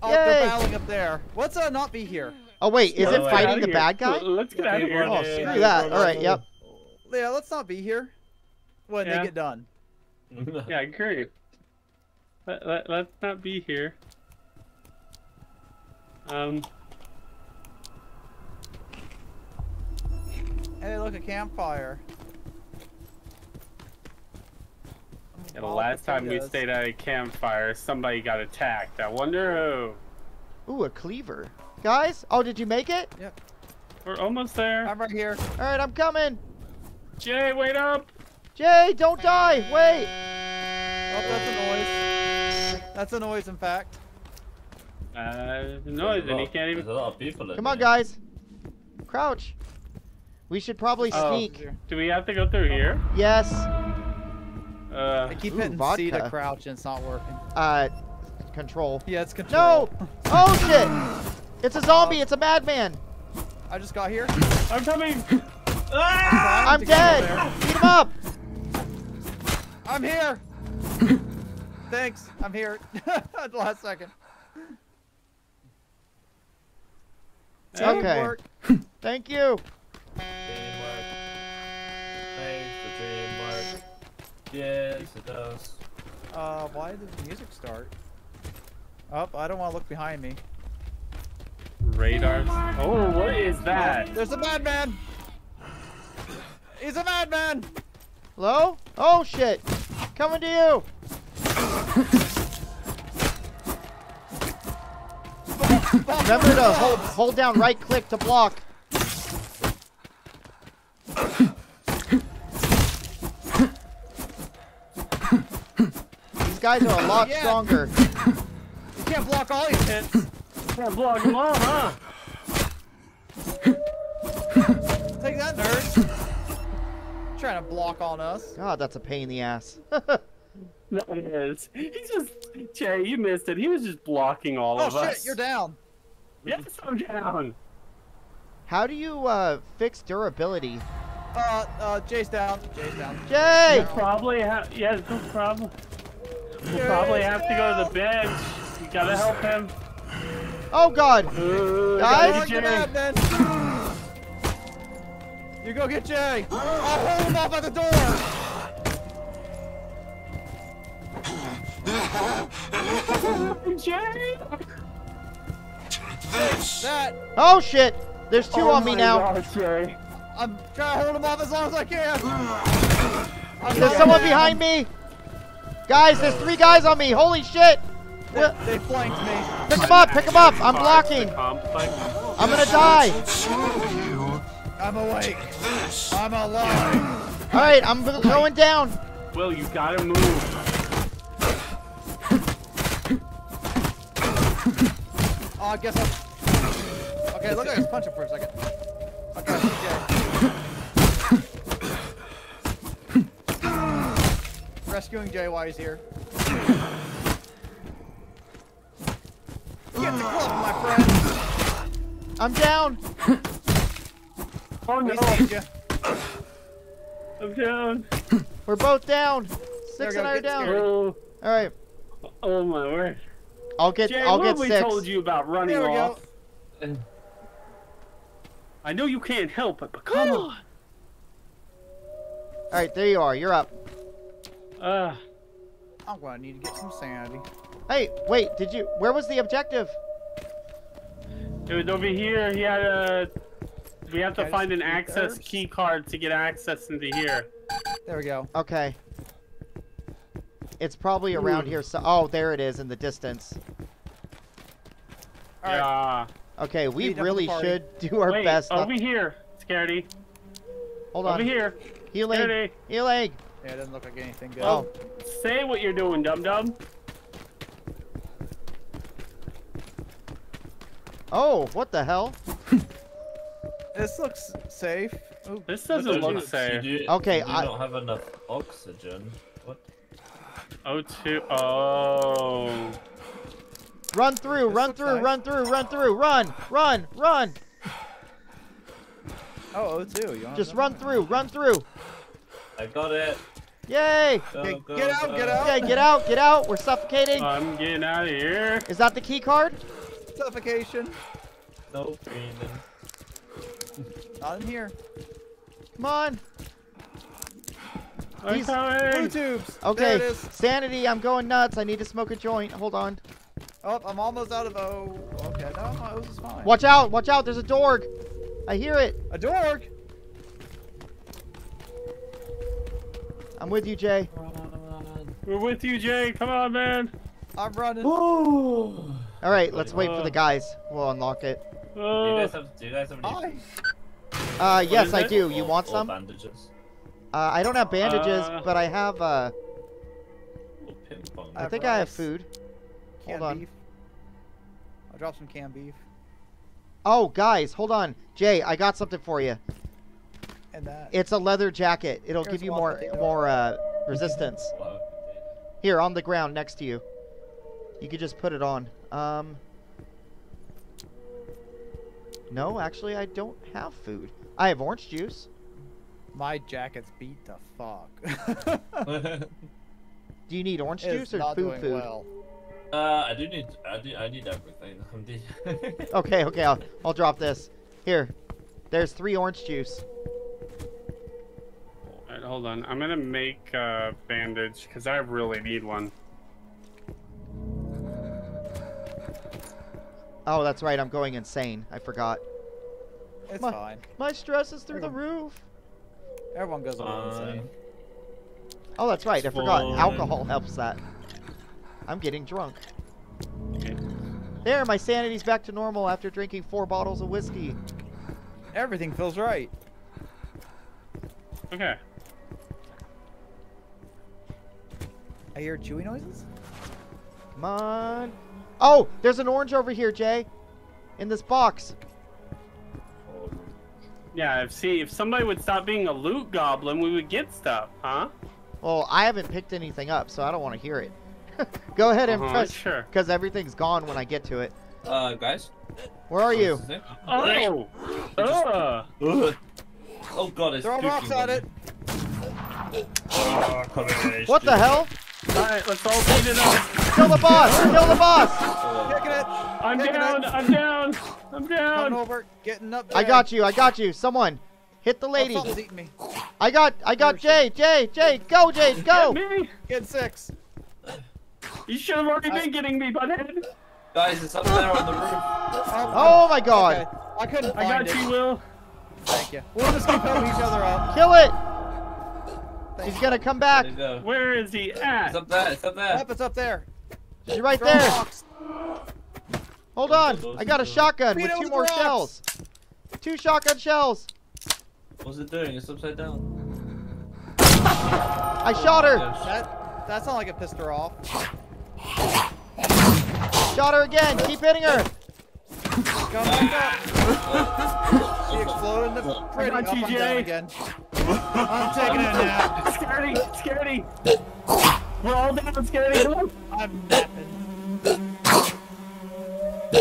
Oh, they're battling up there. What's uh not be here? Oh wait, is Yeah, it fighting the here. bad guy? Let's get out of here. Oh, screw yeah, that. Alright, yep. Yeah, let's not be here. When Yeah. they get done. Yeah, I agree. Let, let, let's not be here. Um, Hey, look, a campfire. yeah, the last time we stayed at a campfire, somebody got attacked. I wonder who. Ooh, a cleaver. Guys, oh, did you make it? Yep. We're almost there. I'm right here. All right, I'm coming. Jay, wait up! Jay, don't die. Wait. Oh, that's a noise. That's a noise, in fact. Uh, no, There's a then he can't There's even. a lot of people in Come on, there. guys. Crouch. We should probably Oh. sneak. Do we have to go through here? Yes. Uh, I keep Ooh, hitting C to crouch and it's not working. Uh, control. Yeah, it's control. No. Oh shit. It's a zombie. It's a madman. I just got here. I'm coming! Trying I'm to get dead. over Beat him up. I'm here. Thanks. I'm here. At the last second. Okay. Thank you. Teamwork. Thanks for teamwork. Yes, it does. Uh, why did the music start? Up. I don't want to look behind me. Radars. Oh, what is that? There's a madman. He's a madman. Hello? Oh shit. Coming to you. Remember to hold hold down right click to block. These guys are a lot Yeah. stronger. You can't block all these hits. You Can't block them all, huh? Take that, nerd. Trying to block on us. God, that's a pain in the ass. No, it is. He's just Jay. You missed it. He was just blocking all Oh of shit, us. you're down. Yes, I'm down. How do you uh, fix durability? Uh, uh, Jay's down. Jay's down. Jay! We'll probably have. Yeah, no problem. We'll probably have to go to the bench. You gotta help him. Oh god! Uh, Guys? gotta get Jay. madman. You go get Jay. I'll hold him off at the door. Jay. This! That. Oh shit! There's two Oh on me my now. God, Jay. I'm trying to hold him off as long as I can. I'm There's not- someone behind me! Guys, there's three guys on me! Holy shit! They, they flanked me. pick him up! Pick him up! I'm blocking! I'm gonna die! I'm awake. I'm alive. Alright, I'm go- going down! Will, you gotta move. Oh, I guess I'm. Okay, look, I just punch him for a second. Okay, I see Jay. Rescuing Jay while he's here. Get the club, my friend. I'm down! Oh We no, saved you. I'm down. We're both down! Six and I are oh down. Oh, Alright, oh my word. I'll get Jay, I'll what get have we six. told you about running There we go. off? I know you can't help it, but come on. Alright, there you are. You're up. Uh, I'm gonna need to get some sanity. Hey, wait, did you where was the objective? it was over here. He had a. We have to find an access herbs. key card to get access into here. There we go. Okay. It's probably around here so oh there it is in the distance. All right. Yeah. Okay, we Speed really should do our Wait, best. over not- here, Scaredy. Hold on. Over here. Healing. Scaredy. Healing. Yeah, it doesn't look like anything good. Oh. Say what you're doing, dum dum. Oh, what the hell? This looks safe. Ooh, This doesn't look safe. You, Okay, you I- don't have enough oxygen. What? O2. Oh. Run through, This run through, nice. run through, run through, run, run, run. Oh, O2. Just that? run through, run through. I got it. Yay! Go, Okay, go, get out, go. get out. Okay, get out, get out. We're suffocating. I'm getting out of here. Is that the key card? Suffocation. No breathing. Not in here. Come on. I'm He's- Blue coming. tubes. There it Okay, sanity. I'm going nuts. I need to smoke a joint. Hold on. Oh, I'm almost out of O. Okay, no, my O's is fine. Watch out, watch out. There's a dorg. I hear it. A dork. I'm with you, Jay. We're with you, Jay. Come on, man. I'm running. Ooh. All right, let's wait for Uh. the guys. We'll unlock it. Do you guys have? Do you guys have any? Uh, yes, I it? do. You or- want some? bandages. Uh, I don't have bandages, Uh. but I have. Uh, Or ping pong. I have think I have food. Hold on. beef. I'll drop some canned beef. Oh, guys, hold on. Jay, I got something for you. And that. It's a leather jacket. It'll give you more potato. more uh, resistance. Here, on the ground next to you. You could just put it on. Um. No, actually, I don't have food. I have orange juice. My jacket's beat the fuck. Do you need orange juice or food food? well. Uh, I do need. I do. I need everything. I'm de- Okay, okay, I'll, I'll drop this. Here. There's three orange juice. Alright, hold on. I'm gonna make a bandage because I really need one. Oh, that's right, I'm going insane. I forgot. It's My- fine. My stress is through the roof. Everyone goes a little Fine. insane. Oh, that's right, I forgot. Fine. Alcohol helps that. I'm getting drunk. Okay. There, my sanity's back to normal after drinking four bottles of whiskey. Everything feels right. Okay. I hear chewy noises. Come on. Oh, there's an orange over here, Jay. In this box. Yeah, if see if somebody would stop being a loot goblin, we would get stuff, huh? Well, I haven't picked anything up, so I don't want to hear it. Go ahead and Uh-huh, press, sure. because everything's gone when I get to it. uh, guys. Where are you? what's his? Oh! Ugh. Ugh. Oh god, it's Throw rocks at it. me. Oh, combination. What the hell? Alright, let's all beat it up. Kill the boss! Kill the boss! Oh, Kicking it. I'm Kicking down, it. I'm down, I'm Coming down. over. Getting up there. I got you. I got you. Someone, hit the Oh, lady. something's me. I got. I got Jay. Jay. Jay. Go, Jay. Go. Get me. Get six. You should have already I- been getting me, butthead. Guys, it's up there on the roof. Oh, Oh my God. okay. I couldn't I got it. you, Will. Thank you. We'll just keep helping each other up. Kill it. Thank She's you. gonna come back. Go. Where is he at? It's up there. It's up there. Yep, it's up there. She's right Throw there. rocks. Hold on. I got a shotgun Beat with two more rocks. shells. Two shotgun shells. What's it doing? It's upside down. I shot her. That that sounded like it pissed her off. Shot her again. Keep hitting her. Come back up. She exploded into pretty. got Up, you, I'm down again. I'm taking a nap. Scaredy, scaredy. We're all down, scaredy. Come on. I'm napping.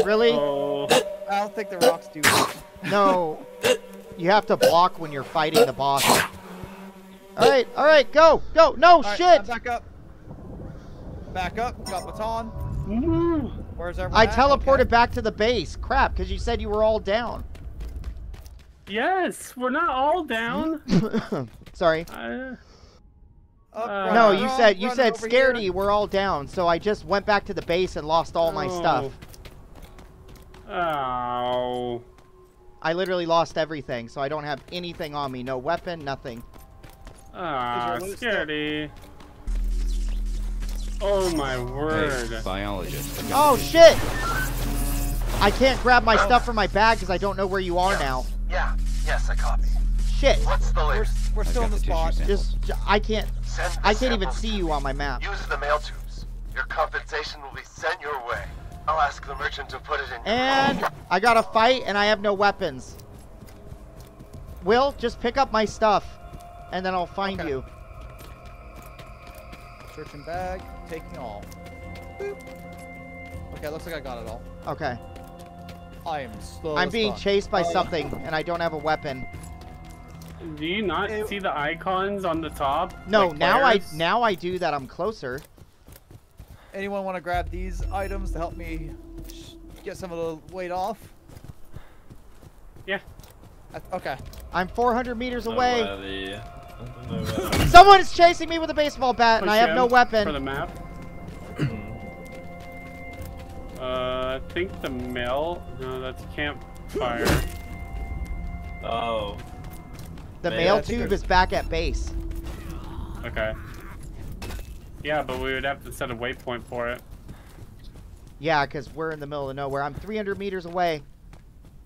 Really? Oh. I don't think the rocks do much. No. You have to block when you're fighting the boss. All right. All right. Go. Go. No All right, shit. I'm back up. Back up. Got baton. Woo. Where's everyone? I at? teleported Okay. back to the base. Crap, because you said you were all down. Yes, we're not all down. Sorry. I, Up, Uh, No, you said you said scaredy. here. We're all down, so I just went back to the base and lost all my stuff. Oh. I literally lost everything, so I don't have anything on me. No weapon, nothing. Ah, Is your loot scaredy. Oh my word. biologist. Oh shit! I can't grab my stuff from my bag because I don't know where you are now. Yeah, yes, I copy. Shit! What's the We're, we're still in the the spot. Just j- I can't. Send the I can't even see you on my map. Use the mail tubes. Your compensation will be sent your way. I'll ask the merchant to put it in. And I got to fight, and I have no weapons. Will, just pick up my stuff, and then I'll find Okay. you. Searching bag, taking all. Boop. Okay, looks like I got it all. Okay. I am slow. I'm being fuck. chased by Uh, something, and I don't have a weapon. Do you not Ew. see the icons on the top? No, Like now I now I do that. I'm closer. Anyone want to grab these items to help me get some of the weight off? Yeah. I- okay. I'm 400 meters Don't away. Where the- I don't know where- Someone is chasing me with a baseball bat, and I have no M For the weapon. map. Uh, I think the mill. No, that's campfire. oh. The Yeah, mail tube is back at base. Okay. Yeah, but we would have to set a waypoint for it. Yeah, because we're in the middle of nowhere. I'm 300 meters away,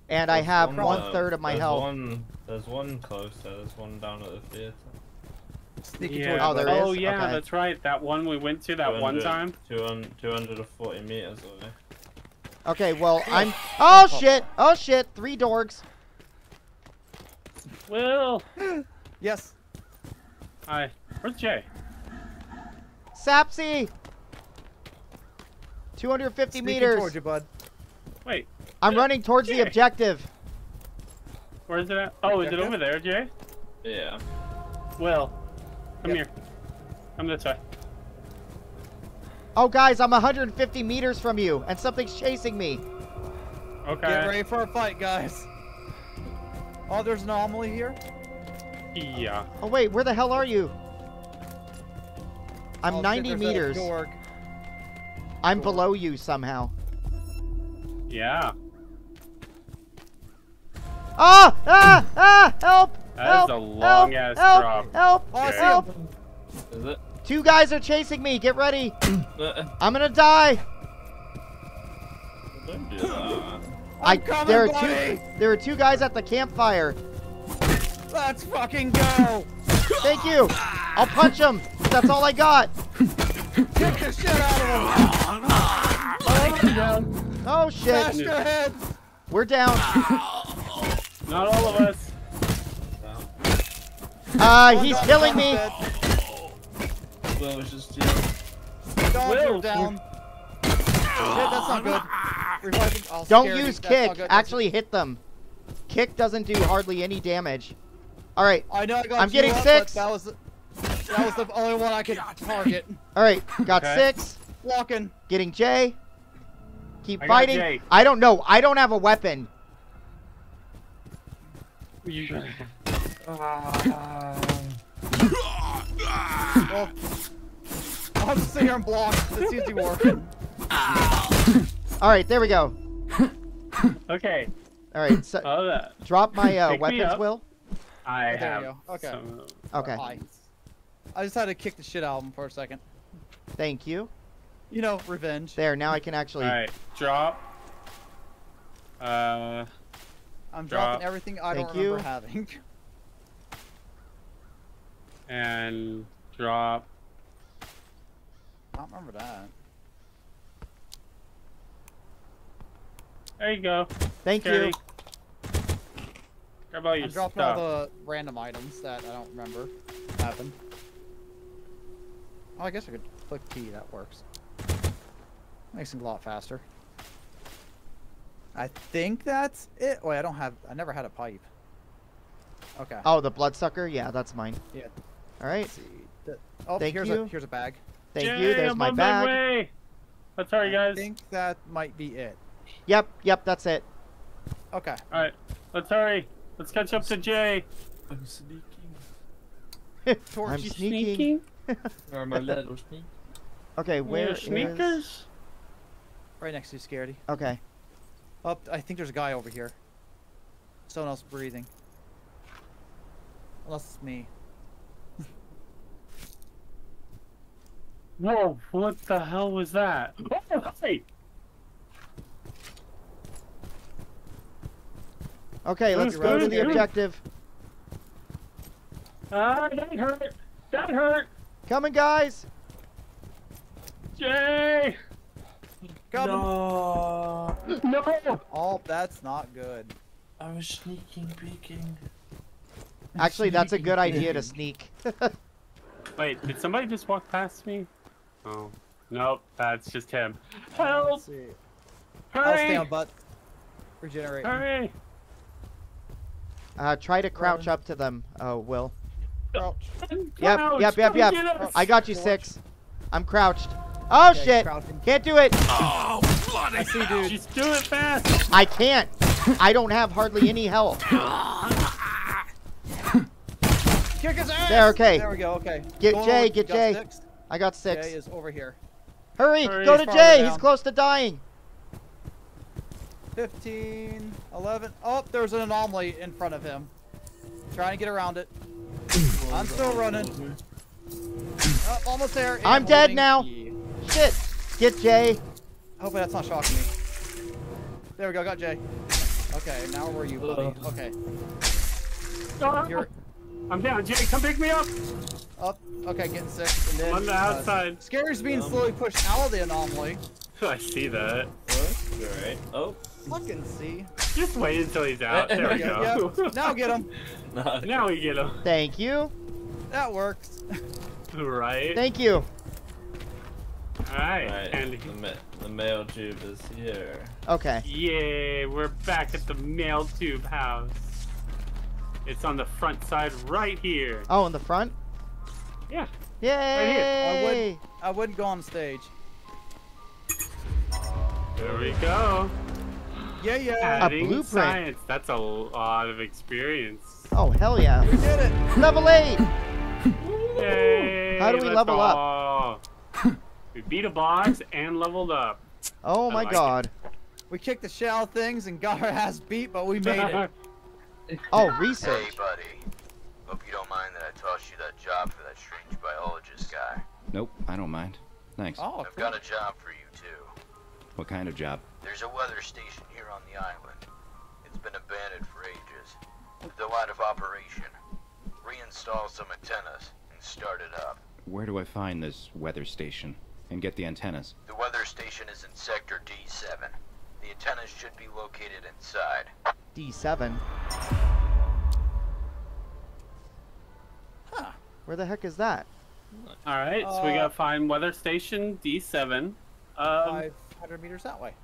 and I have one, one uh, third of my there's health. One, there's one closer. There's one down at the theater. Sneaking Yeah. towards Oh, you, there buddy. is? Oh yeah, Okay. that's right. That one we went to that one time. 200, 240 meters away. Okay, well, I'm... Oh, shit! Oh, shit! Three dorks. Will. Yes. Hi. Where's Jay? Sapsy! 250 Sneaking meters. towards you, bud. Wait, I'm running towards the objective. where is it at? Oh, is it over there, Jay? Yeah. Will, come Yep. here. Come this way. Oh, guys, I'm 150 meters from you, and something's chasing me. Okay. Get ready for a fight, guys. Oh, there's an anomaly here. Yeah. Oh, wait, where the hell are you? Oh, I'm Oh, 90 there's a meters. I'm below you somehow. Yeah. Ah! Ah! Ah! Help! That help! is a long help, ass help, drop. Help! Oh, I help! Is it? Two guys are chasing me. Get ready. Uh, I'm gonna die. Don't do that. I, coming, there are buddy. two. There are two guys at the campfire. Let's fucking go. Thank you. I'll punch them. That's all I got. Kick the shit out of him. Oh shit. Smash their head. We're down. Not all of us. Uh, he's dog killing me. dead. Well, it's just you. Dogs Will, are down. Shit, that's not good. Reviving. Oh, Don't scary. use That's kick. Actually hit them. Kick doesn't do hardly any damage. All right. I know I got I'm getting up, six. That was the, that was the only one I could target. All right. Got Okay. six. Walking. Getting Jay. Keep I fighting. Jay. I don't know. I don't have a weapon. You- Well, I'll just sit here and block. It seems to be working. All right. There we go. okay. All right. So Oh, that. drop my uh, weapons. Will. I there you have. go. Okay. some- Okay. I, I just had to kick the shit out of him for a second. Thank you. You know, revenge. There. Now I can actually. All right. Drop. Uh. I'm Drop. dropping everything I Thank don't remember you. having. And drop. I don't remember that. There you go. Thank Scary. you. Grab all your I'm dropping stuff. all the random items that I don't remember happened. Oh, I guess I could click T. That works. Makes it a lot faster. I think that's it. Wait, I don't have. I never had a pipe. Okay. Oh, the bloodsucker. Yeah, that's mine. Yeah. All right. See. The- oh, Thank here's you. a here's a bag. Thank Jay, you. There's I'm my on bag. way. Let's hurry, guys. I think that might be it. Yep. Yep. That's it. Okay. All right. Let's hurry. Let's catch up to Jay. I'm sneaking. Torch, I'm you sneaking. Or my little sneak. Okay. Where Your is? sneakers? Right next to you, Scaredy. Okay. Up. I think there's a guy over here. Someone else breathing. Unless it's me. Whoa! What the hell was that? Oh, hey! Okay. Let's Ooh, go to the ooh. objective. Ah, that hurt. That hurt. Coming, guys. Jay. Coming. No. No! Oh, that's not good. I was sneaking, peeking. Actually, that's a good Sneaking, idea to sneak. Wait, did somebody just walk past me? Oh. Nope, that's just him. Help! let's see. I'll stay on butt. Regenerate. Hurry! Uh, try to crouch Run. up to them, uh, Will. Crouch. Yep, Crouch, yep, yep, come yep. I got you, Crouch. Six. I'm crouched. Oh, Okay, shit! Can't do it! Oh, oh bloody! I see, dude. Just do it fast! I can't! I don't have hardly any health. Kick his ass! There, okay. There we go, okay. Get Go Jay, on, get Jay. six. I got six. Jay is over here. Hurry, Hurry. go to Farther Jay. He's close to dying. 15, 11. Oh, there's an anomaly in front of him. Trying to get around it. I'm still running. Oh, almost there. I'm dead now. E. Shit. Get Jay. Hopefully that's not shocking me. There we go, got Jay. Okay, now where are you, buddy? Okay. You're I'm down. Jay, come pick me up! up. Okay, getting sick. And then, I'm on the uh, outside. Scary's being Um. slowly pushed out of the anomaly. I see that. Alright. Oh. Fucking see. Just wait until he's out. There we go. yeah. Now get him. Now we get him. Thank you. That works. Right? Thank you. Alright. Alright. And The, ma the mail tube is here. Okay. yay, we're back at the mail tube house. It's on the front side right here. Oh, in the front? Yeah. Yay! I would. I wouldn't go on stage. There we go. Yeah, yeah. Adding blueprint. science. That's a lot of experience. Oh, hell yeah. We did it. Level 8! Yay! How do we let's level up? up? We beat a boss and leveled up. Oh I my like it. god. We kicked the shell things and got our ass beat, but we made it. Oh, Hey, buddy. Hope you don't mind that I tossed you that job for that strange biologist guy. Nope, I don't mind. Thanks. Oh, I've got a job for you, too. What kind of job? There's a weather station here on the island. It's been abandoned for ages. Though out of operation. Reinstall some antennas and start it up. Where do I find this weather station? And get the antennas? The weather station is in Sector D7. The antennas should be located inside. D7. Where the heck is that? Alright, so we Uh, gotta find weather station D7. Um, 500 meters that way.